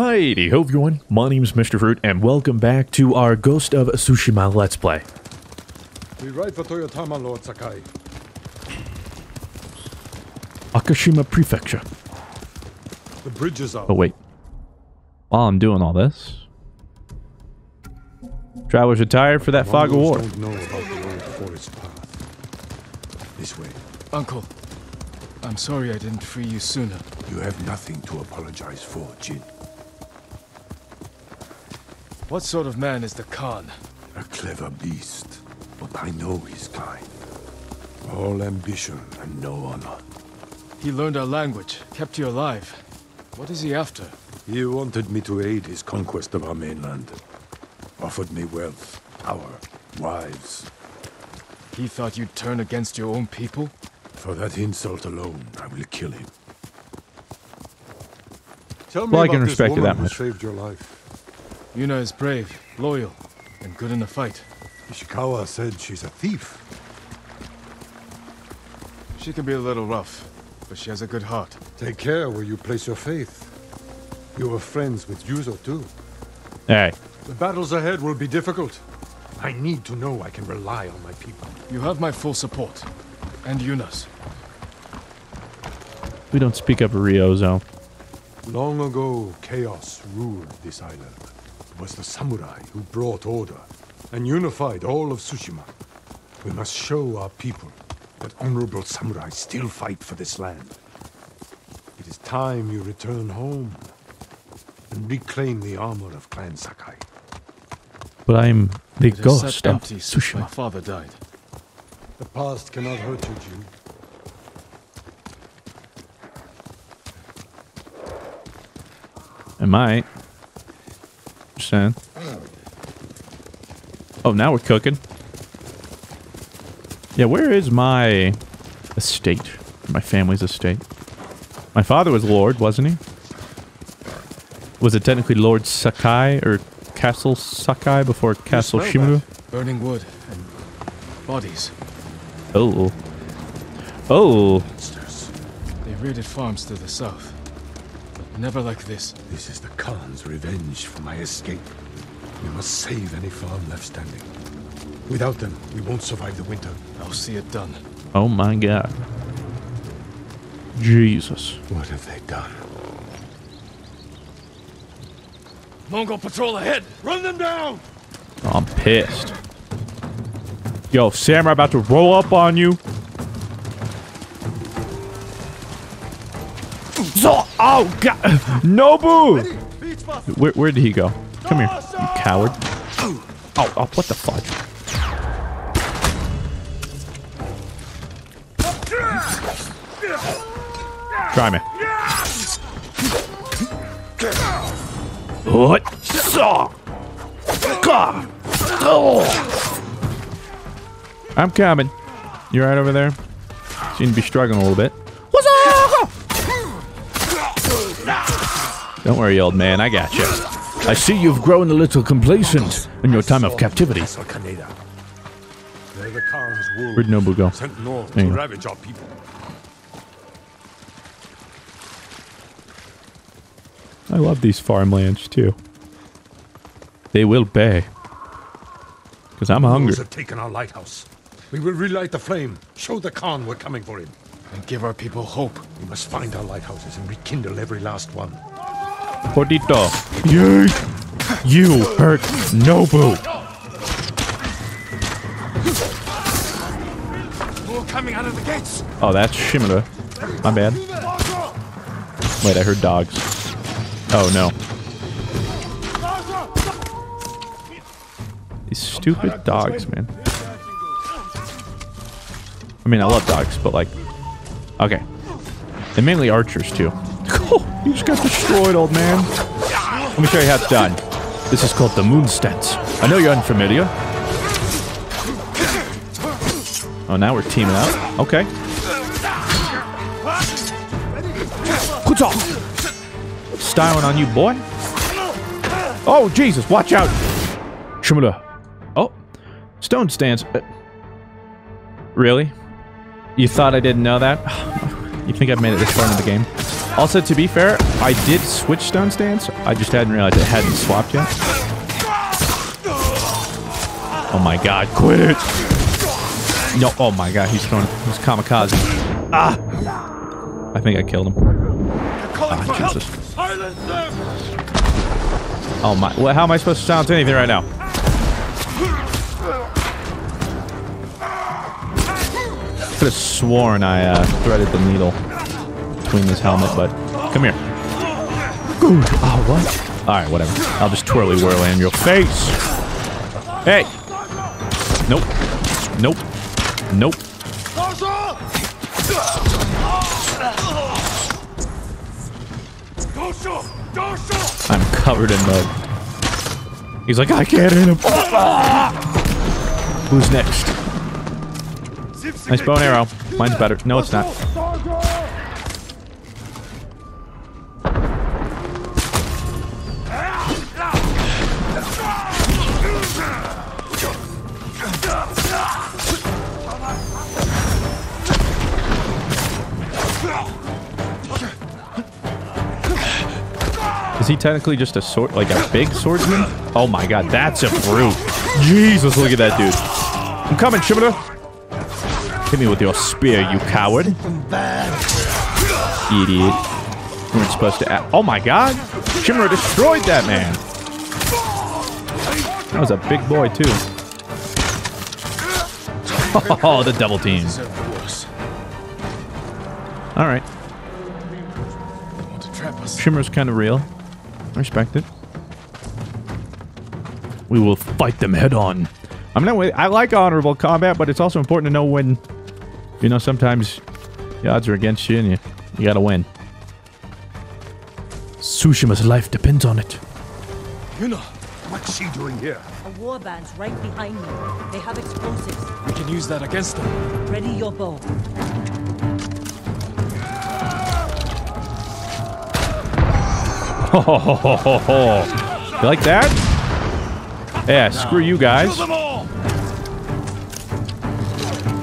Hi, ho everyone, my name is Mr. Fruit, and welcome back to our Ghost of Tsushima Let's Play. We ride for Toyotama, Lord Sakai. Akashima Prefecture. The bridge is Oh wait. While I'm doing all this... Travelers retired for that fog of war. Mongols don't know about the old forest path. This way. Uncle, I'm sorry I didn't free you sooner. You have nothing to apologize for, Jin. What sort of man is the Khan? A clever beast, but I know his kind. All ambition and no honor. He learned our language, kept you alive. What is he after? He wanted me to aid his conquest of our mainland. Offered me wealth, power, wives. He thought you'd turn against your own people? For that insult alone, I will kill him. Tell me Well, I can respect you woman that who much. saved your life. Yuna is brave, loyal, and good in a fight. Ishikawa said she's a thief. She can be a little rough, but she has a good heart. Take care where you place your faith. You were friends with Ryuzo too. Hey, The battles ahead will be difficult. I need to know I can rely on my people. You have my full support. And Yuna's. we don't speak of Ryuzo. Long ago, chaos ruled this island. It was the samurai who brought order and unified all of Tsushima. We must show our people that honorable samurai still fight for this land. It is time you return home and reclaim the armor of Clan Sakai. But I'm the It ghost of empty since my father died. The past cannot hurt you, Jin. It might. Just saying. Oh, now we're cooking. Yeah, where is my estate? My family's estate. My father was lord, wasn't he? Was it technically Lord Sakai or Castle Sakai before Castle Shimura? Burning wood and bodies. Oh. Oh. Monsters. They raided farms to the south. But never like this. This is the Khan's revenge for my escape. We must save any farm left standing. Without them, we won't survive the winter. I'll see it done. Oh my god. Jesus. What have they done? Mongol patrol ahead! Run them down! Oh, I'm pissed. Yo, Samurai about to roll up on you. So, oh god, Nobu! Where, where did he go? Come here, you coward. Oh, oh, what the fudge? Try me. What? So. I'm coming. You right over there? Seem to be struggling a little bit. What's up? Don't worry, old man. I got you. I see you've grown a little complacent in your time of captivity. Castle Kaneda. They're the Where'd Nobu go? Sent north to ravage our people. I love these farmlands too. They will pay. Because I'm hungry. Those have taken our lighthouse. We will relight the flame. Show the Khan we're coming for him. And give our people hope. We must find our lighthouses and rekindle every last one. Gordito. You, you hurt Nobu. More coming out of the gates! Oh, that's Shimura. My bad. Wait, I heard dogs. Oh, no. These stupid dogs, man. I mean, I love dogs, but like... Okay. And mainly archers, too. Oh, you just got destroyed, old man. Let me show you how it's done. This is called the moon stance. I know you're unfamiliar. Oh, now we're teaming up. Okay. Good. Styling on you, boy. Oh, Jesus. Watch out. Shimura. Oh. Stone stance. Uh, really? You thought I didn't know that? You think I've made it this far into the game? Also, to be fair, I did switch stone stance. I just hadn't realized it hadn't swapped yet. Oh my god, quit it! No, oh my god, he's throwing, he's kamikaze. Ah! I think I killed him. Ah, Jesus. Oh my, well, how am I supposed to silence anything right now? Could have sworn I uh, threaded the needle between this helmet, but come here. Good. Oh, what? All right, whatever. I'll just twirly whirly in your face. Hey. Nope. Nope. Nope. I'm covered in mud. He's like, I can't hit him. Who's next? Nice bow and arrow. Mine's better. No, it's not. He technically just a sword, like a big swordsman? Oh my god, that's a brute. Jesus, look at that dude. I'm coming, Shimura. Hit me with your spear, you coward. Idiot. You weren't supposed to. Oh my god! Shimura destroyed that man! That was a big boy, too. Oh, the double team. Alright. They want to trap us. Shimmer's kind of real. I respect it. We will fight them head on. I'm not. I like honorable combat, but it's also important to know when, you know, sometimes the odds are against you and you, you gotta win. Tsushima's life depends on it. Yuna, What's she doing here? A warband's right behind me. They have explosives. we can use that against them. Ready your bow. Ho ho ho ho ho ho. You like that? Yeah, screw you guys.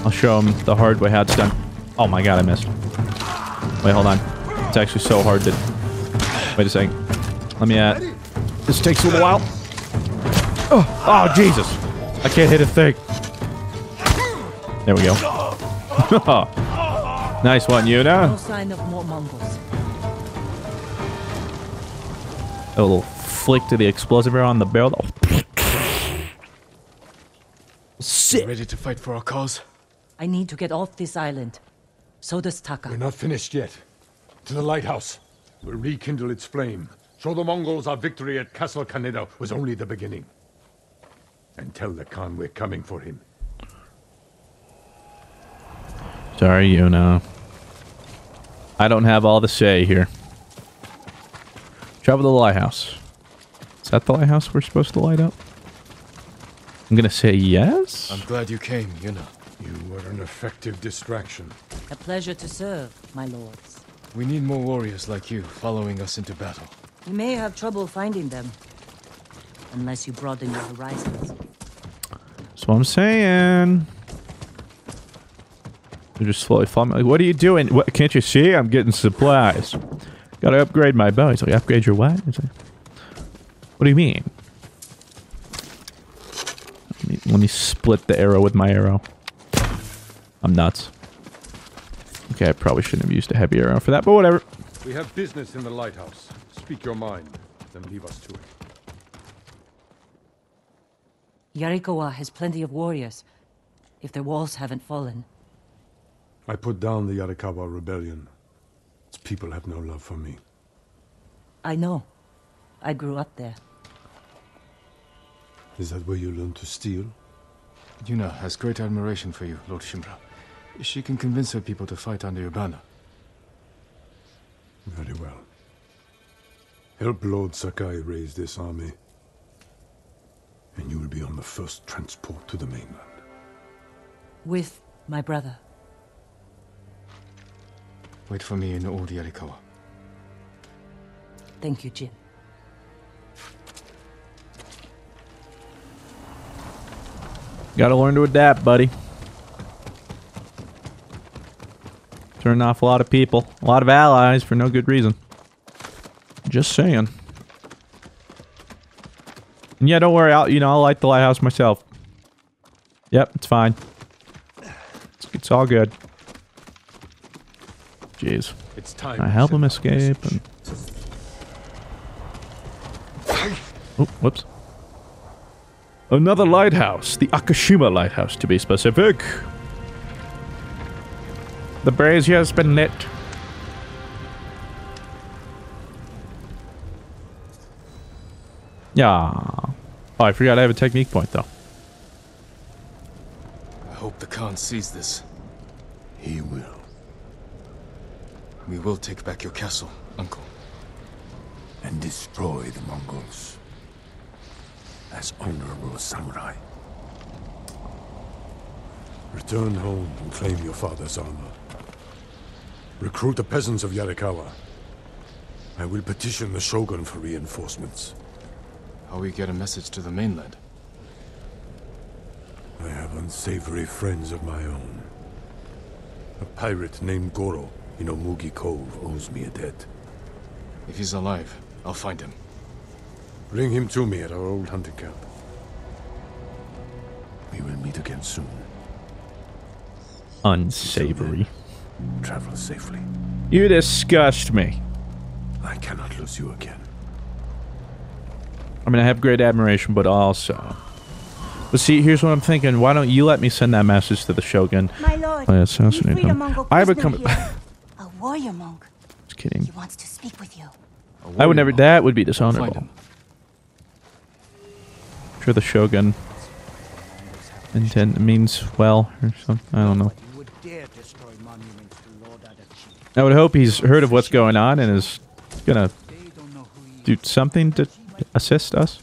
I'll show them the hard way how it's done. Oh my god, I missed. Wait, hold on. It's actually so hard to... Wait a second. Let me, uh... This takes a little while. Oh, oh Jesus. I can't hit a thing. There we go. nice one, No Yuna. sign of more Mongols. A little flick to the explosive arrow on the barrel. Sick. Ready to fight for our cause? I need to get off this island. So does Taka. We're not finished yet. To the lighthouse. We'll rekindle its flame. Show the Mongols our victory at Castle Kaneda was only the beginning. And tell the Khan we're coming for him. Sorry, Yuna. I don't have all the say here. Travel to the lighthouse. Is that the lighthouse we're supposed to light up? I'm gonna say yes. I'm glad you came, Yuna. You were an effective distraction. A pleasure to serve, my lords. We need more warriors like you following us into battle. You may have trouble finding them. Unless you broaden your horizons. That's what I'm saying. They're just slowly following me. Like, what are you doing? What, can't you see? I'm getting supplies. Gotta upgrade my bow. He's like, upgrade your what? He's like, what do you mean? Let me, let me split the arrow with my arrow. I'm nuts. Okay, I probably shouldn't have used a heavy arrow for that, but whatever. We have business in the lighthouse. Speak your mind, then leave us to it. Yarikawa has plenty of warriors. If their walls haven't fallen. I put down the Yarikawa rebellion. Its people have no love for me. I know. I grew up there. Is that where you learned to steal? Yuna has great admiration for you, Lord Shimura. She can convince her people to fight under your banner. Very well. Help Lord Sakai raise this army. And you will be on the first transport to the mainland. With my brother. Wait for me in all the Yarikawa. Thank you, Jin. Gotta learn to adapt, buddy. Turning off a lot of people, a lot of allies for no good reason. Just saying. And yeah, don't worry. I'll you know I'll light the lighthouse myself. Yep, it's fine. It's, it's all good. Jeez. It's time. I help send him escape message. and Oh, whoops. Another lighthouse. The Akashima lighthouse, to be specific. The brazier has been lit. Yeah. Oh, I forgot I have a technique point, though. I hope the Khan sees this. He will. We will take back your castle, Uncle. And destroy the Mongols. As honorable samurai. Return home and claim your father's armor. Recruit the peasants of Yarikawa. I will petition the Shogun for reinforcements. How we get a message to the mainland? I have unsavory friends of my own. A pirate named Goro in Umugi Cove owes me a debt. If he's alive, I'll find him. Bring him to me at our old hunting camp. We will meet again soon. Unsavory. Travel safely. You disgust me. I cannot lose you again. I mean, I have great admiration, but also. But see, here's what I'm thinking. Why don't you let me send that message to the Shogun? My lord, I we assassinate him. I prisoner become. here. A warrior monk. Just kidding. He wants to speak with you. A I would never. monk. That would be I'll find dishonorable. sure the Shogun intend means well or something. I don't know. Would dare destroy monuments to Lord Adachi. I would hope he's heard of what's going on and is gonna don't know who he do something to assist us.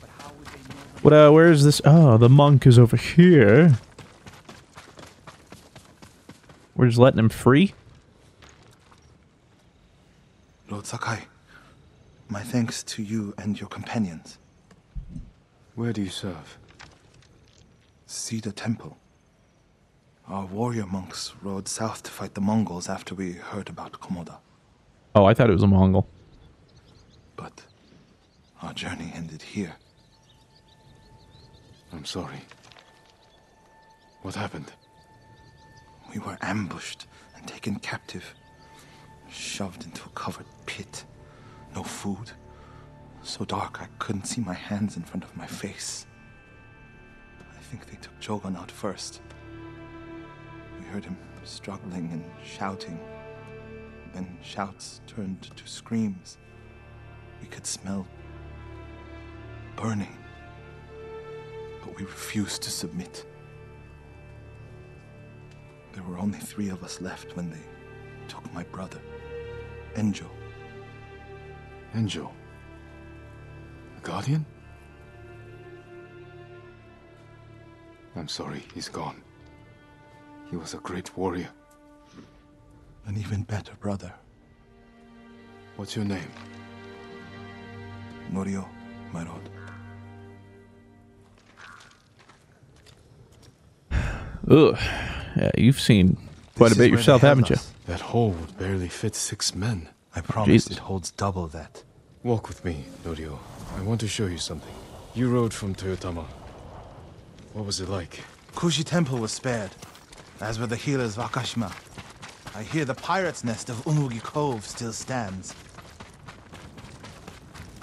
but how would they know What? Uh, where is this? Oh, the monk is over here. We're just letting him free. Lord Sakai, my thanks to you and your companions. Where do you serve? Cedar Temple. Our warrior monks rode south to fight the Mongols after we heard about Komoda. Oh, I thought it was a Mongol. But our journey ended here. I'm sorry. What happened? We were ambushed and taken captive, shoved into a covered pit. No food. So dark I couldn't see my hands in front of my face. I think they took Jogon out first. We heard him struggling and shouting. Then shouts turned to screams. We could smell burning. But we refused to submit. There were only three of us left when they took my brother, Enjo. Enjo. A guardian? I'm sorry, he's gone. He was a great warrior. An even better brother, What's your name? Norio, my lord. Ugh. Yeah, you've seen quite This a bit is where they yourself, haven't you? That hole would barely fit six men. I promise Jesus. it holds double that. Walk with me, Norio. I want to show you something. You rode from Toyotama. What was it like? Kushi Temple was spared, as were the healers of Akashima. I hear the pirate's nest of Umugi Cove still stands.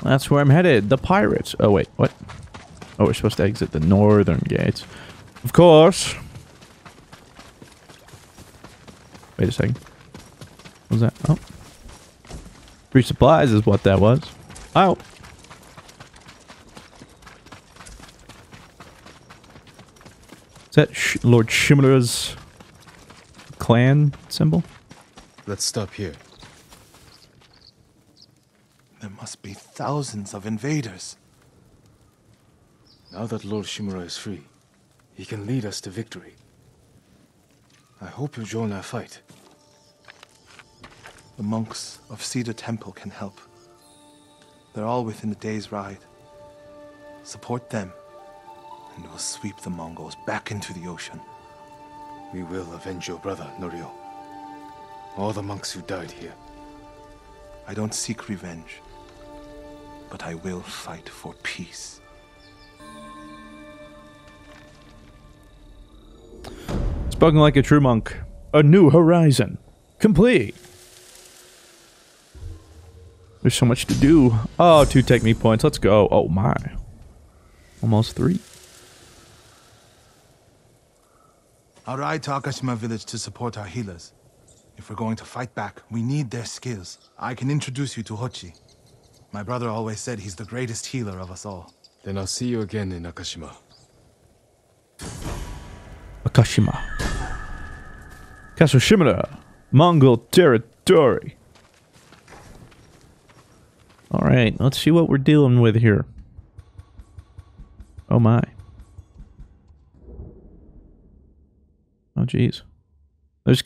That's where I'm headed. The pirates. Oh, wait. What? Oh, we're supposed to exit the northern gates. Of course. Wait a second. What was that? Oh. Free supplies is what that was. Oh. Is that Sh Lord Shimura's clan symbol? Let's stop here. There must be thousands of invaders. Now that Lord Shimura is free, he can lead us to victory. I hope you join our fight. The monks of Cedar Temple can help. They're all within a day's ride. Support them, and we'll sweep the Mongols back into the ocean. We will avenge your brother, Norio. All the monks who died here. I don't seek revenge, but I will fight for peace. Spoken like a true monk. A new horizon. Complete. There's so much to do. Oh, two technique points. Let's go. Oh my. Almost three. I'll ride to Akashima village to support our healers. If we're going to fight back, we need their skills. I can introduce you to Hochi. My brother always said he's the greatest healer of us all. Then I'll see you again in Akashima. Akashima. Castle Shimura. Mongol territory. Alright, let's see what we're dealing with here. Oh my. Oh jeez. There's.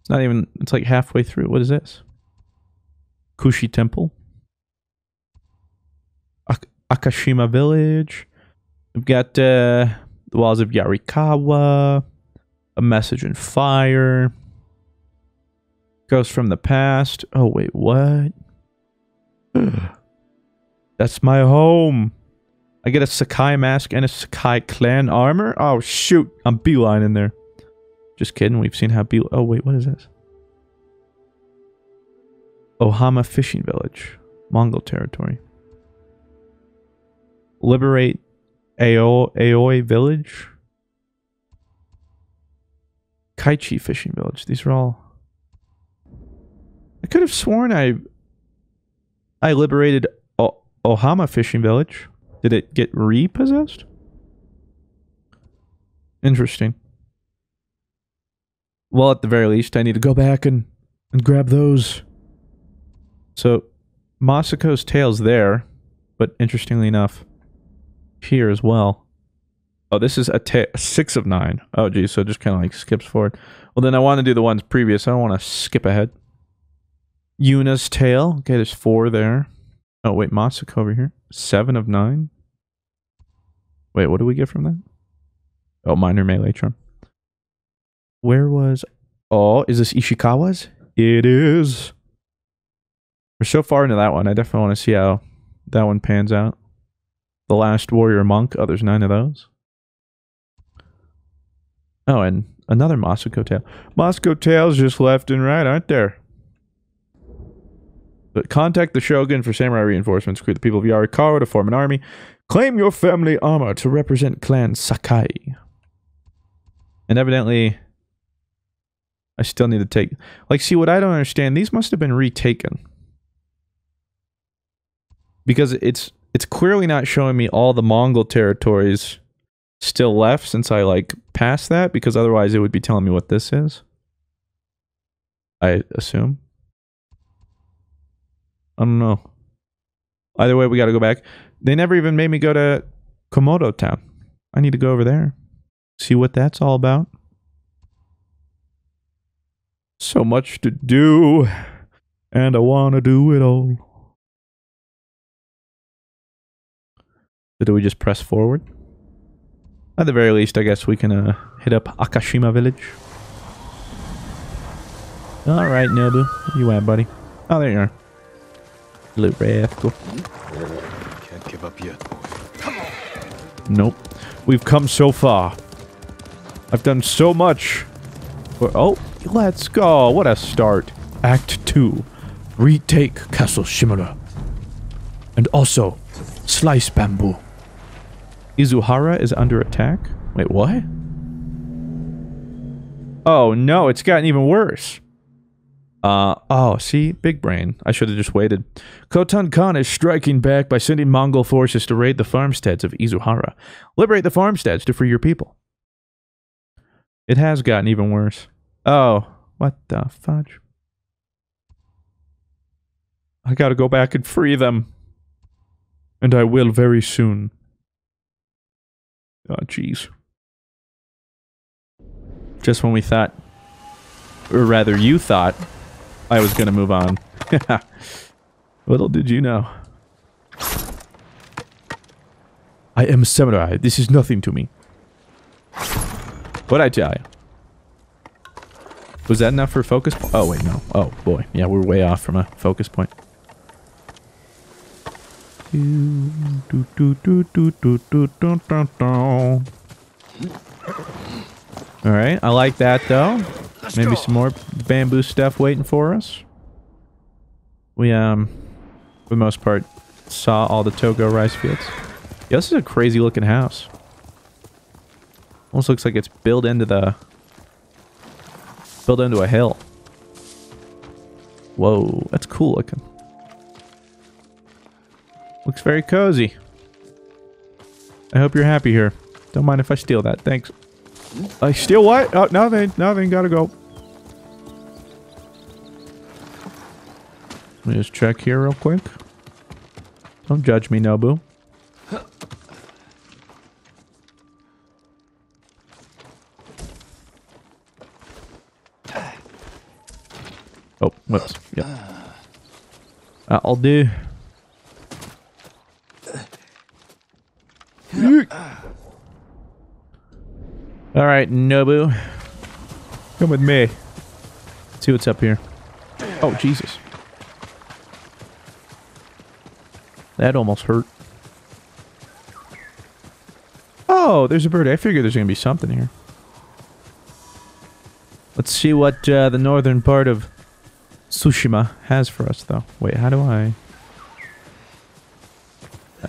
It's not even, it's like halfway through. What is this? Kushi Temple. Ak- Akashima Village. We've got uh, the walls of Yarikawa. A message in fire. Ghost from the past. Oh, wait, what? That's my home. I get a Sakai mask and a Sakai clan armor? Oh, shoot. I'm beeline in there. Just kidding. We've seen how be. Oh, wait, what is this? Ohama Fishing Village. Mongol territory. Liberate Ao Aoi Village. Kaichi Fishing Village. These are all. I could have sworn I. I liberated o- Ohama Fishing Village. Did it get repossessed? Interesting. Well, at the very least, I need to go back and, and grab those. So, Masako's tale's there, but interestingly enough, here as well. Oh, this is a, six of nine. Oh, geez, so it just kind of like skips forward. Well, then I want to do the ones previous. I don't want to skip ahead. Yuna's tale. Okay, there's four there. Oh, wait, Masako over here. Seven of nine. Wait, what do we get from that? Oh, minor melee charm. Where was... Oh, is this Ishikawa's? It is. We're so far into that one. I definitely want to see how that one pans out. The Last Warrior Monk. Oh, there's nine of those. Oh, and another Masako tale. Masako tales just left and right, aren't there? But contact the Shogun for samurai reinforcements. Recruit the people of Yarikawa to form an army. Claim your family armor to represent Clan Sakai. And evidently, I still need to take. Like, see, what I don't understand, these must have been retaken. Because it's it's clearly not showing me all the Mongol territories still left since I, like, passed that, because otherwise it would be telling me what this is. I assume. I don't know. Either way, we got to go back. They never even made me go to Komoda Town. I need to go over there. See what that's all about. So much to do, and I want to do it all. So do we just press forward? At the very least, I guess we can uh, hit up Akashima Village. All right, Nobu. You at, buddy? Oh, there you are. Little rascal. Can't give up yet. Nope. We've come so far. I've done so much. For, oh, let's go. What a start. Act 2. Retake Castle Shimura. And also, slice bamboo. Izuhara is under attack? Wait, what? Oh no, it's gotten even worse. Uh, oh, see? Big brain. I should have just waited. Khotun Khan is striking back by sending Mongol forces to raid the farmsteads of Izuhara. Liberate the farmsteads to free your people. It has gotten even worse. Oh, what the fudge? I gotta go back and free them. And I will very soon. Oh, jeez. Just when we thought, or rather you thought, I was gonna move on. Little did you know. I am a samurai. This is nothing to me. What I tell you? Was that enough for focus point? Oh, wait, no. Oh, boy. Yeah, we're way off from a focus point. Do, do, do, do, do, do, do, do, do, do. All right, I like that though. Maybe some more bamboo stuff waiting for us. We um, for the most part, saw all the Togo rice fields. Yeah, this is a crazy looking house. Almost looks like it's built into the built into a hill. Whoa, that's cool looking. Looks very cozy. I hope you're happy here. Don't mind if I steal that. Thanks. I steal what? Oh, nothing. Nothing. Gotta go. Let me just check here real quick. Don't judge me, Nobu. Oh, whoops. Yep. That'll do. All right, Nobu. Come with me. see what's up here. Oh, Jesus. That almost hurt. Oh, there's a bird. I figure there's going to be something here. Let's see what uh, the northern part of Tsushima has for us, though. Wait, how do I...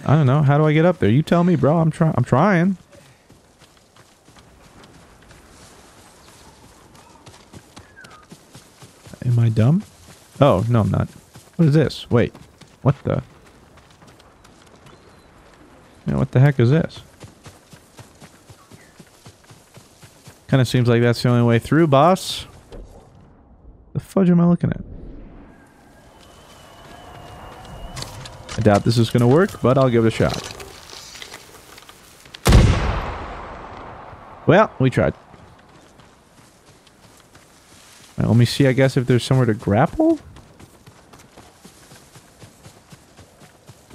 I don't know. How do I get up there? You tell me, bro. I'm trying. I'm trying. Am I dumb? Oh, no, I'm not. What is this? Wait. What the? What the heck is this? Kind of seems like that's the only way through, boss. The fudge am I looking at? I doubt this is going to work, but I'll give it a shot. Well, we tried. Let me see, I guess, if there's somewhere to grapple?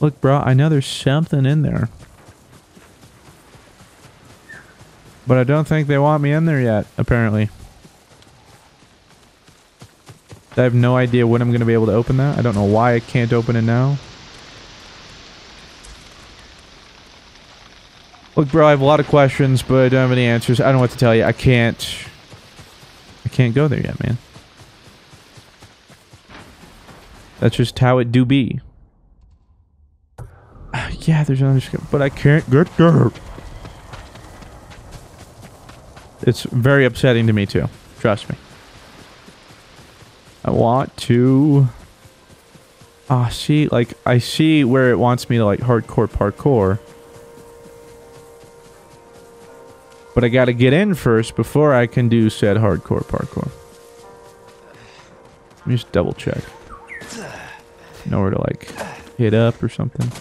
Look, bro, I know there's something in there. But I don't think they want me in there yet, apparently. I have no idea when I'm going to be able to open that. I don't know why I can't open it now. Look, bro, I have a lot of questions, but I don't have any answers. I don't know what to tell you. I can't... I can't go there yet, man. That's just how it do be. yeah, there's another skip, but I can't get there. It's very upsetting to me too. Trust me. I want to... Ah, see, like, I see where it wants me to, like, hardcore parkour. But I gotta get in first before I can do said hardcore parkour. Let me just double check. Know where to, like, hit up or something.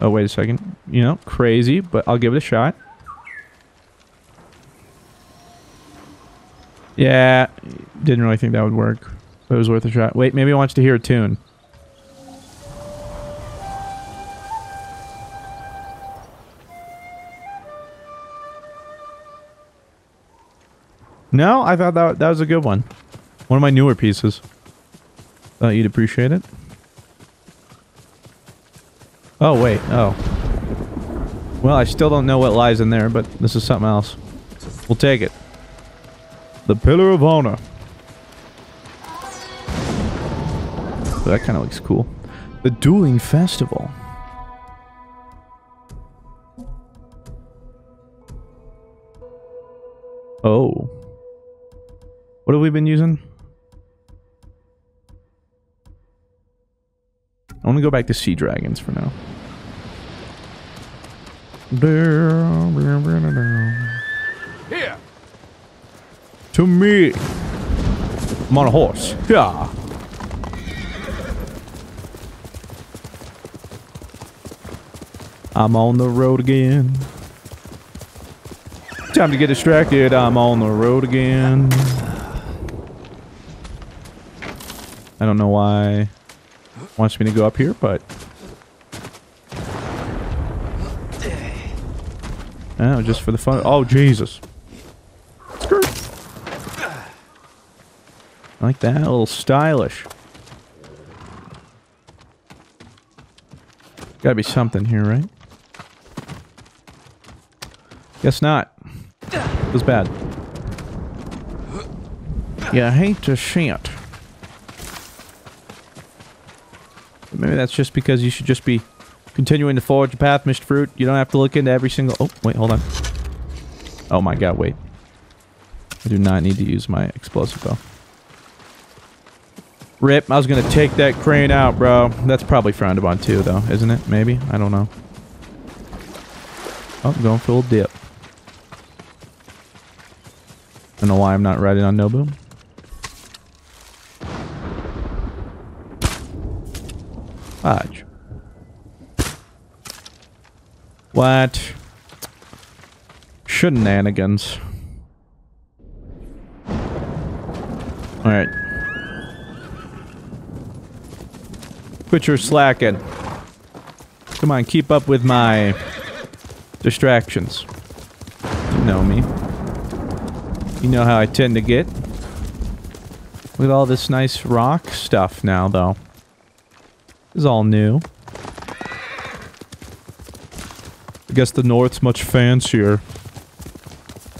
Oh, wait a second. You know, crazy, but I'll give it a shot. Yeah, didn't really think that would work. But it was worth a shot. Wait, maybe he wants to hear a tune. No, I thought that, that was a good one. One of my newer pieces. Thought you'd appreciate it. Oh, wait. Oh. Well, I still don't know what lies in there, but this is something else. We'll take it. The Pillar of Honor. That kind of looks cool. The Dueling Festival. Oh. What have we been using? I want to go back to Sea Dragons for now. Here! To me. I'm on a horse. Yeah. I'm on the road again. Time to get distracted. I'm on the road again. I don't know why wants me to go up here, but Oh, just for the fun. Oh, Jesus. Skirt. I like that. A little stylish. Gotta be something here, right? Guess not. It was bad. Yeah, I hate to see it. But maybe that's just because you should just be continuing to forge the path, Mr. Fruit. You don't have to look into every single... Oh, wait, hold on. Oh my god, wait. I do not need to use my explosive, though. Rip, I was gonna take that crane out, bro. That's probably frowned upon too, though, isn't it? Maybe? I don't know. Oh, I'm going full dip. I don't know why I'm not riding on Nobu. Fudge. What? Shenanigans. Alright. Quit your slacking. Come on, keep up with my distractions. You know me. You know how I tend to get. At all this nice rock stuff now, though. This is all new. I guess the North's much fancier.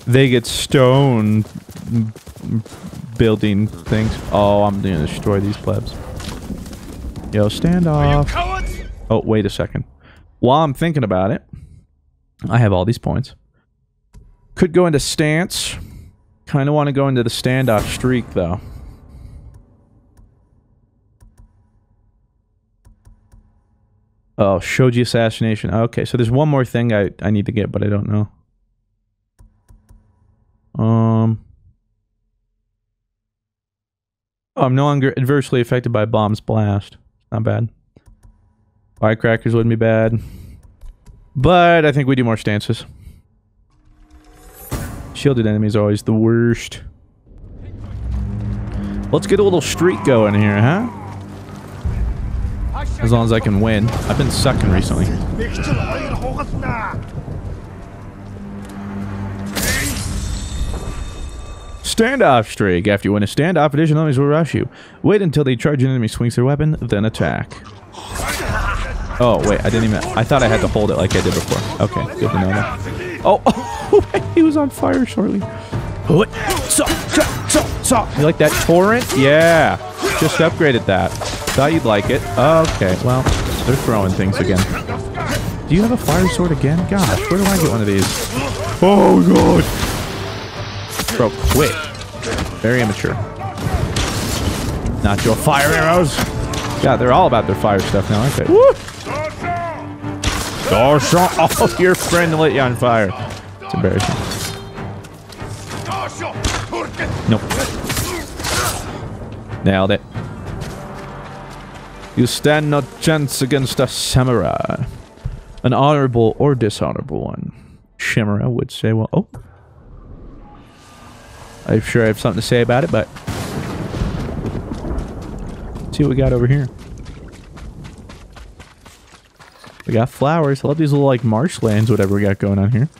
They get stone building things. Oh, I'm gonna destroy these plebs. Yo, stand off. Oh, wait a second. While I'm thinking about it, I have all these points. Could go into stance. Kind of want to go into the standoff streak, though. Oh, Shoji assassination. Okay, so there's one more thing I, I need to get, but I don't know. Um. Oh, I'm no longer adversely affected by bomb's blast. Not bad. Firecrackers wouldn't be bad. But I think we do more stances. Shielded enemies are always the worst. Let's get a little streak going here, huh? As long as I can win. I've been sucking recently. Standoff streak. After you win a standoff, additional enemies will rush you. Wait until the charging enemy swings their weapon, then attack. Oh, wait, I didn't even... I thought I had to hold it like I did before. Okay, good to know that. Oh, oh he was on fire shortly. You like that torrent? Yeah. Just upgraded that. Thought you'd like it. Okay, well, they're throwing things again. Do you have a fire sword again? Gosh, where do I get one of these? Oh, God. Bro, quit. Very immature. Not your fire arrows. Yeah, they're all about their fire stuff now, aren't they? Woo! Darshan! Oh, your friend lit you on fire. It's embarrassing. Nope. Nailed it. You stand no chance against a samurai. An honorable or dishonorable one. Shimura would say, well, oh. I'm sure I have something to say about it, but... Let's see what we got over here. We got flowers. I love these little, like, marshlands, whatever we got going on here.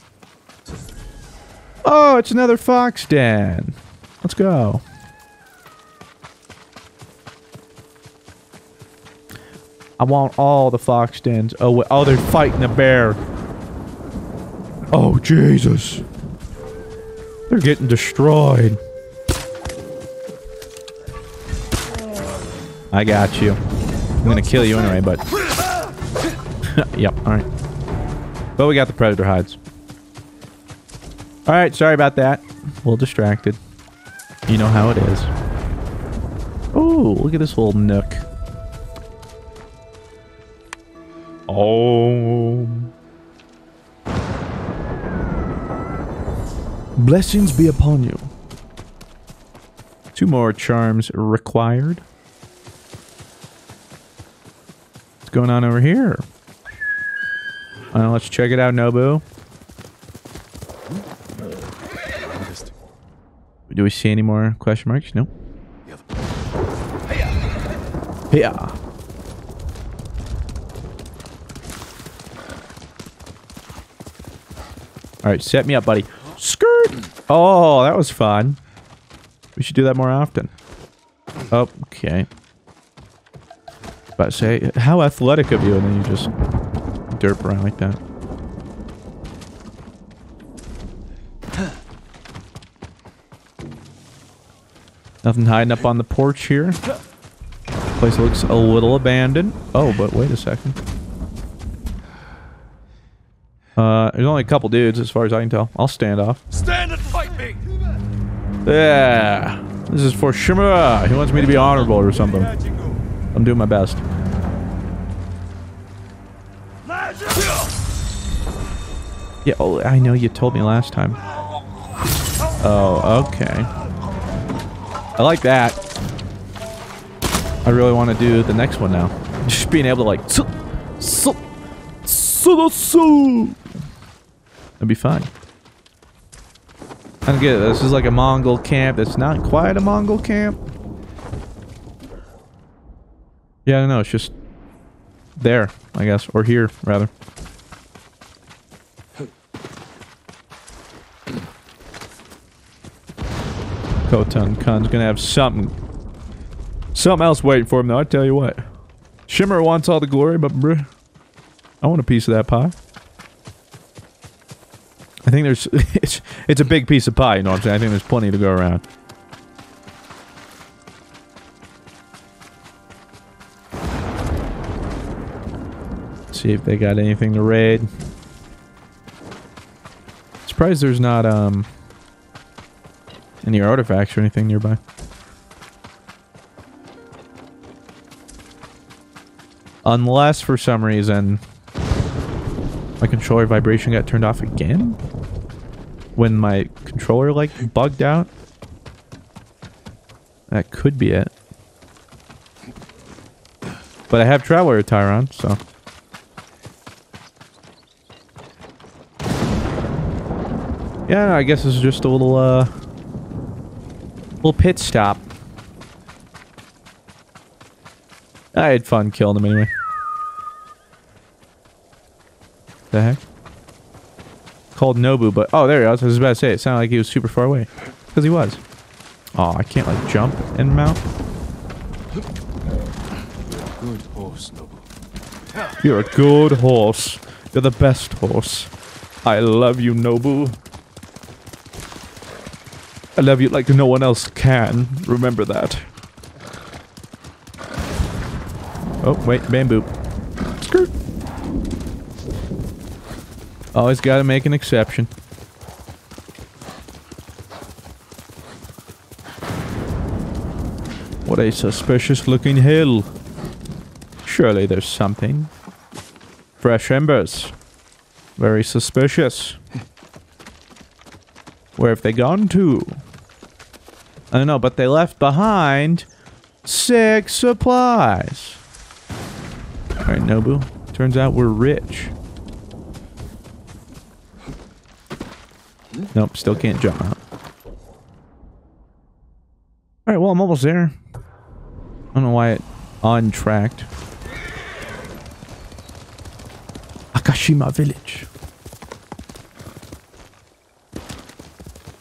Oh, it's another fox den. Let's go. I want all the fox dens. Oh, wait. oh, they're fighting a bear. Oh, Jesus. They're getting destroyed. I got you. I'm gonna kill you anyway, but... yep, alright. But we got the predator hides. Alright, sorry about that. A little distracted. You know how it is. Oh, look at this little nook. Oh. Blessings be upon you. Two more charms required. What's going on over here? Uh, let's check it out, Nobu. Do we see any more question marks? Nope. Yeah. All right, set me up, buddy. Skirt. Oh, that was fun. We should do that more often. Okay. But say, how athletic of you, and then you just derp around like that. Nothing hiding up on the porch here. Place looks a little abandoned. Oh, but wait a second. Uh, there's only a couple dudes as far as I can tell. I'll stand off. Stand and fight me! Yeah. This is for Shimura. He wants me to be honorable or something. I'm doing my best. Yeah, oh, I know you told me last time. Oh, okay. I like that. I really want to do the next one now. Just being able to like... That'd be fine. I don't get it. This is like a Mongol camp that's not quite a Mongol camp. Yeah, I don't know. It's just there, I guess. Or here, rather. Khotun Khan's gonna have something. Something else waiting for him, though. I tell you what. Shimura wants all the glory, but bruh, I want a piece of that pie. I think there's it's it's a big piece of pie, you know what I'm saying? I think there's plenty to go around. See if they got anything to raid. Surprised there's not um any artifacts or anything nearby. Unless for some reason my controller vibration got turned off again? When my controller, like, bugged out? That could be it. But I have Traveler attire on, so... Yeah, no, I guess is just a little, uh... Little pit stop. I had fun killing him anyway. The heck? Called Nobu, but oh, there he was. I was about to say it sounded like he was super far away, because he was. Oh, I can't like jump and mount. Good horse, Nobu. You're a good horse. You're the best horse. I love you, Nobu. I love you like no one else can. Remember that. Oh, wait, bamboo. Skirt. Always gotta make an exception. What a suspicious looking hill. Surely there's something. Fresh embers. Very suspicious. Where have they gone to? I don't know, but they left behind six supplies. Alright, Nobu. Turns out we're rich. Nope, still can't jump out. Alright, well, I'm almost there. I don't know why it untracked. Akashima Village.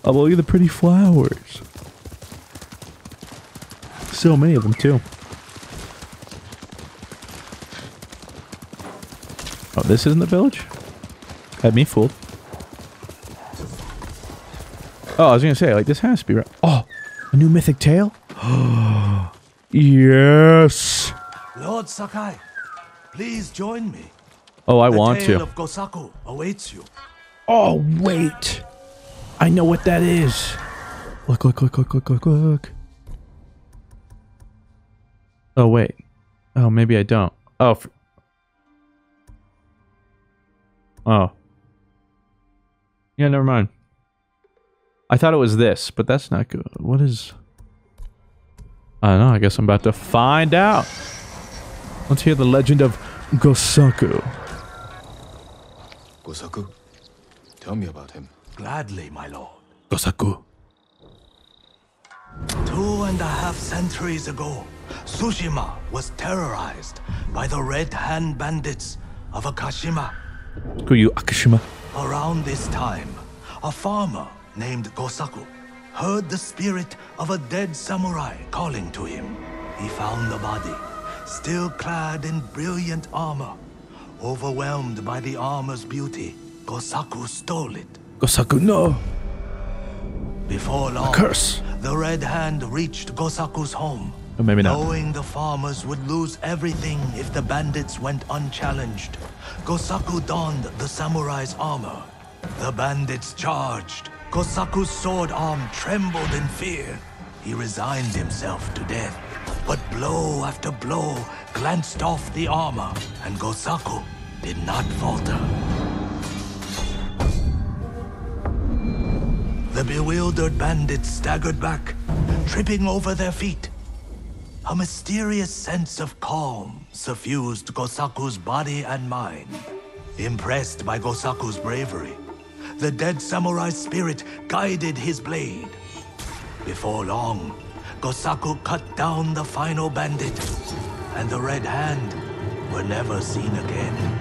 Oh, look at the pretty flowers. So many of them, too. Oh, this isn't the village? Had me fooled. Oh, I was gonna say, like, this has to be right. Oh, a new mythic tale? yes! Lord Sakai, please join me. Oh, I the want tale to. of Gosaku awaits you. Oh, wait. I know what that is. Look, look, look, look, look, look, look. Oh, wait. Oh, maybe I don't. Oh. f- Oh. Yeah, never mind. I thought it was this, but that's not good. What is... I don't know. I guess I'm about to find out. Let's hear the legend of Gosaku. Gosaku, tell me about him. Gladly, my lord. Gosaku. Two and a half centuries ago, Tsushima was terrorized by the Red Hand Bandits of Akashima. Screw you, Akashima. Around this time, a farmer named Gosaku heard the spirit of a dead samurai calling to him. He found the body, still clad in brilliant armor. Overwhelmed by the armor's beauty, Gosaku stole it. Gosaku, no. Before long, a curse. the Red Hand reached Gosaku's home. Or maybe not. Knowing the farmers would lose everything if the bandits went unchallenged, Gosaku donned the samurai's armor. The bandits charged. Gosaku's sword arm trembled in fear. He resigned himself to death. But blow after blow glanced off the armor, and Gosaku did not falter. The bewildered bandits staggered back, tripping over their feet. A mysterious sense of calm suffused Gosaku's body and mind. Impressed by Gosaku's bravery, the dead samurai's spirit guided his blade. Before long, Gosaku cut down the final bandit, and the Red Hand were never seen again.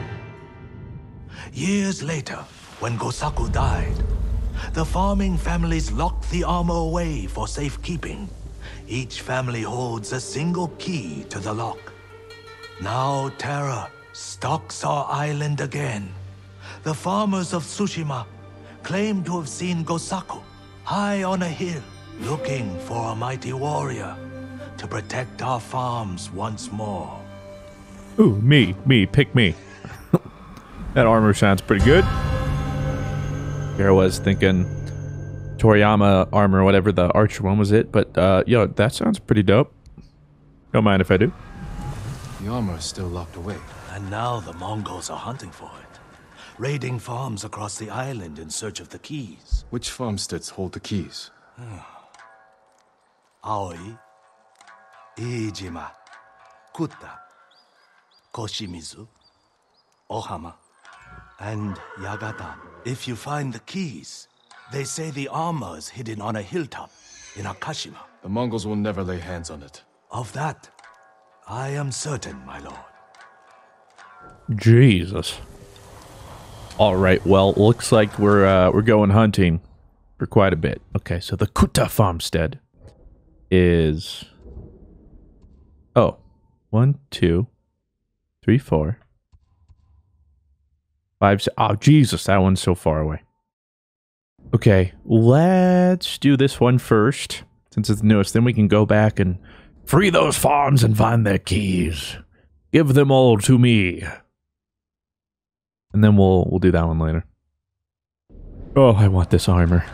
Years later, when Gosaku died, the farming families locked the armor away for safekeeping. Each family holds a single key to the lock. Now terror stalks our island again. The farmers of Tsushima claim to have seen Gosaku high on a hill, looking for a mighty warrior to protect our farms once more. Ooh, me, me, pick me. that armor sounds pretty good. Here I was thinking Toriyama armor, whatever the archer one was it, but uh, yo, that sounds pretty dope. Don't mind if I do. The armor is still locked away. And now the Mongols are hunting for it, raiding farms across the island in search of the keys. Which farmsteads hold the keys? Aoi, Iijima, Kuta, Koshimizu, Ohama, and Yagata. If you find the keys, they say the armor is hidden on a hilltop in Akashima. The Mongols will never lay hands on it. Of that, I am certain, my lord. Jesus. All right. Well, looks like we're uh, we're going hunting for quite a bit. Okay, so the Kuta farmstead is oh one two three four five. si- Oh Jesus, that one's so far away. Okay, let's do this one first since it's the newest. Then we can go back and free those farms and find their keys. Give them all to me. And then we'll we'll do that one later. Oh, I want this armor.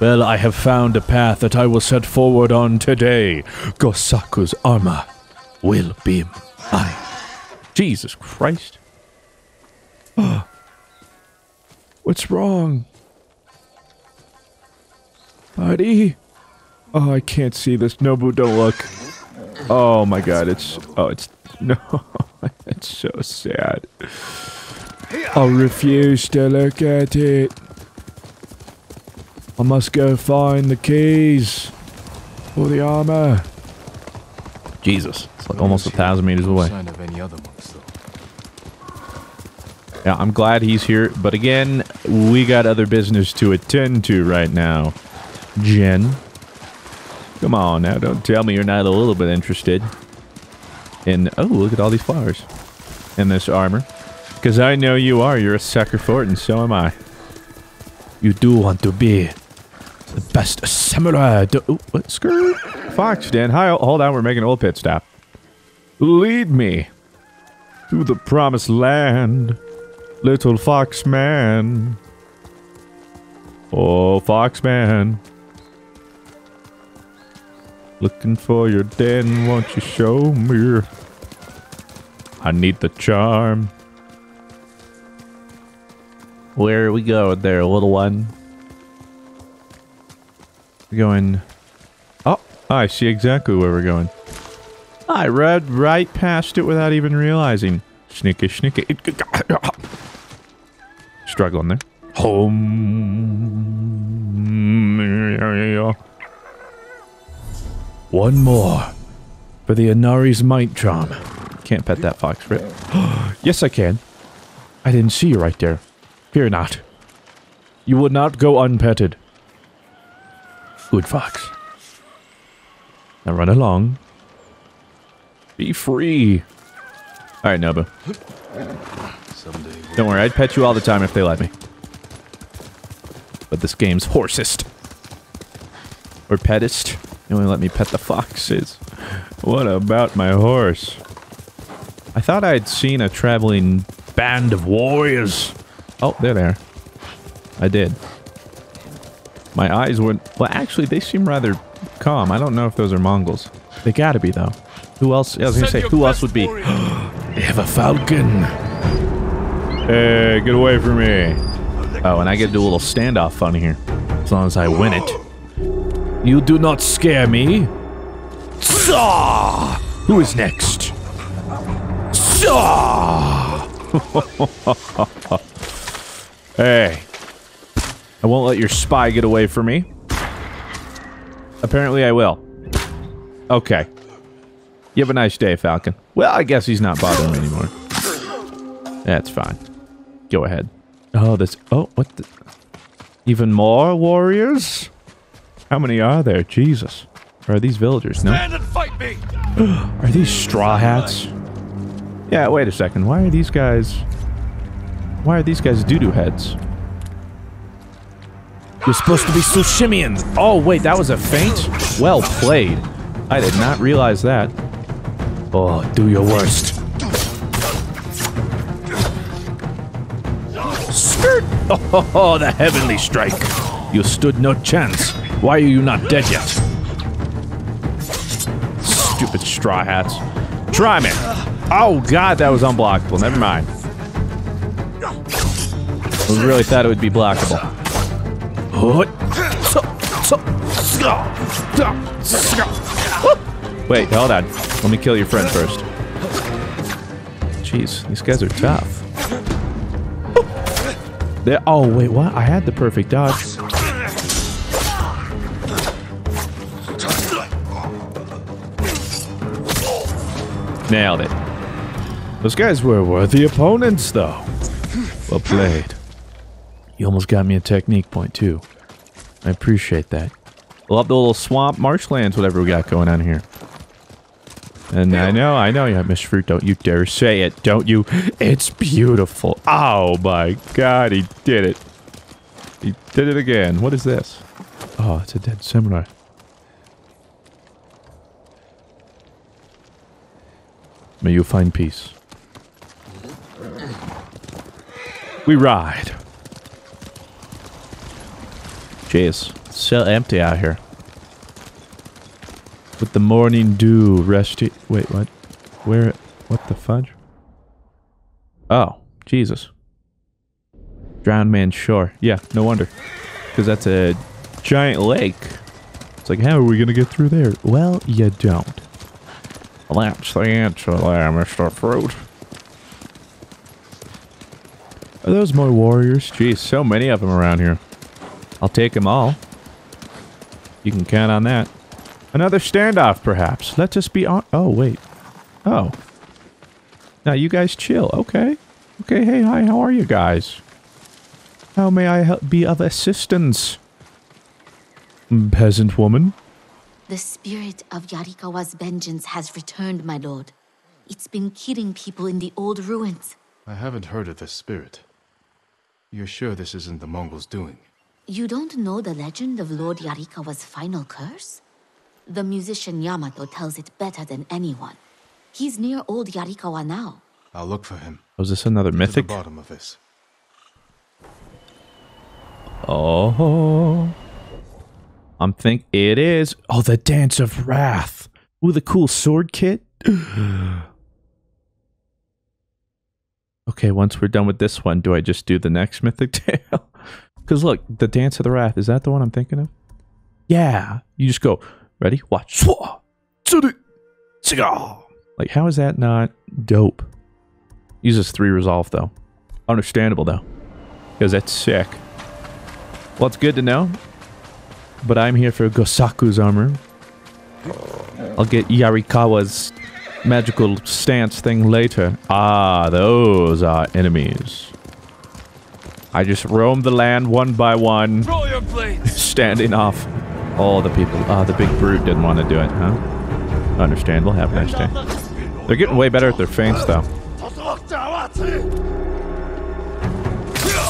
Well, I have found a path that I will set forward on today. Gosaku's armor will be mine. Jesus Christ. What's wrong? Buddy? Oh, I can't see this. Nobu, don't look. Oh my god, it's... Oh, it's... No, it's so sad. I refuse to look at it. I must go find the keys for the armor. Jesus, it's like almost a thousand meters away. sign of any other monks, though. Yeah, I'm glad he's here, but again, we got other business to attend to right now. Jin, come on now, don't tell me you're not a little bit interested in. Oh, look at all these flowers And this armor, because I know you are. You're a sucker for it, and so am I. You do want to be the best samurai. Do- Ooh, what? Skirt. Fox, Dan. Hi. Hold on. We're making a little pit stop. Lead me to the promised land, little fox man. Oh, fox man. Looking for your den, won't you show me? I need the charm. Where are we going there, little one? We're going. Oh, I see exactly where we're going. I read right past it without even realizing. Snicky, snicky. Struggling there. Home. One more for the Inari's might charm. Can't pet that fox, right? yes, I can. I didn't see you right there. Fear not. You will not go unpetted. Good fox. Now run along. Be free. All right, Nobu. Don't worry, I'd pet you all the time if they let me. But this game's horsest. Or pettest. You only let me pet the foxes. What about my horse? I thought I'd seen a traveling band of warriors. Oh, there they're there. I did. My eyes went... Well, actually, they seem rather calm. I don't know if those are Mongols. They gotta be, though. Who else? I was gonna say, who else would be? they have a falcon. Hey, get away from me. Oh, and I get to do a little standoff fun here. As long as I win it. You do not scare me. Who is next? Saw! hey. I won't let your spy get away from me. Apparently I will. Okay. You have a nice day, Falcon. Well, I guess he's not bothering me anymore. That's fine. Go ahead. Oh, this... Oh, what the... Even more warriors? How many are there? Jesus. Are these villagers? No? and fight me! Are these straw hats? Yeah, wait a second. Why are these guys... Why are these guys doo-doo heads? You're supposed to be Tsushimian. Oh, wait, that was a feint? Well played. I did not realize that. Oh, do your worst. Skirt! Oh, the heavenly strike. You stood no chance. Why are you not dead yet? Stupid straw hats. Try me. Oh, God, that was unblockable. Never mind. I really thought it would be blockable. Wait, hold on. Let me kill your friend first. Jeez, these guys are tough. They're, oh, wait, what? I had the perfect dodge. Nailed it. Those guys were worthy opponents, though. Well played. You almost got me a technique point, too. I appreciate that. Love the little swamp marshlands, whatever we got going on here. And I know, I know you have Miss Fruit. Don't you dare say it. Don't you? It's beautiful. Oh my god, he did it. He did it again. What is this? Oh, it's a dead samurai. May you find peace. We ride. Jeez, it's so empty out here. With the morning dew resting. Wait, what? Where? What the fudge? Oh, Jesus. Drowned man's shore. Yeah, no wonder. Because that's a giant lake. It's like, how are we going to get through there? Well, you don't. That's the answer there, Mr. Fruit. Are those my warriors? Jeez, so many of them around here. I'll take them all. You can count on that. Another standoff, perhaps. Let us be on... Oh, wait. Oh. Now, you guys chill. Okay. Okay, hey, hi, how are you guys? How may I help be of assistance? Mm, peasant woman? The spirit of Yarikawa's vengeance has returned, my lord. It's been killing people in the old ruins. I haven't heard of this spirit. You're sure this isn't the Mongols' doing? You don't know the legend of Lord Yarikawa's final curse? The musician Yamato tells it better than anyone. He's near old Yarikawa now. I'll look for him. Oh, Was this another To the mythic? bottom of this. Oh. I'm think it is. Oh, the Dance of Wrath. Ooh, the cool sword kit. okay, once we're done with this one, do I just do the next mythic tale? Because look, the Dance of the Wrath, is that the one I'm thinking of? Yeah. You just go, ready? Watch. Like, how is that not dope? Uses three resolve, though. Understandable, though. Because that's sick. Well, it's good to know. But I'm here for Gosaku's armor. I'll get Yarikawa's magical stance thing later. Ah, those are enemies. I just roam the land one by one, standing off all the people. Ah, the big brute didn't want to do it, huh? Understandable. Have a nice day. They're getting way better at their feints, though.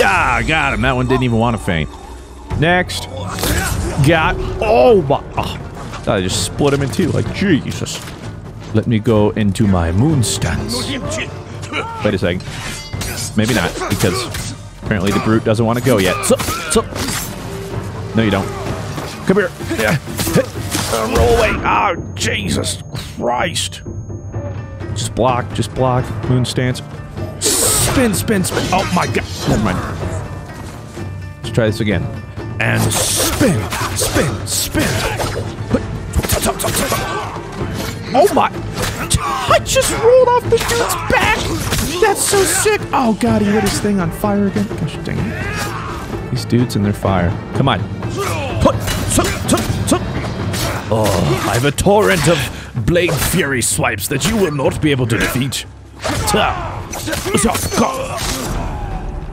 Ah, got him. That one didn't even want to faint. Next. Got. Oh, my. Oh, I just split him in two. Like, Jesus. Let me go into my moon stance. Wait a second. Maybe not, because apparently the brute doesn't want to go yet. So, so. No, you don't. Come here. Yeah. Roll away. Oh, Jesus Christ. Just block, just block. Moon stance. Spin, spin, spin. Oh my god. Never mind. Let's try this again. And spin, spin, spin. Oh my. I just rolled off the dude's back. That's so sick. Oh god, he lit his thing on fire again. Gosh dang it. These dudes and their fire. Come on. Oh, I have a torrent of blade fury swipes that you will not be able to defeat.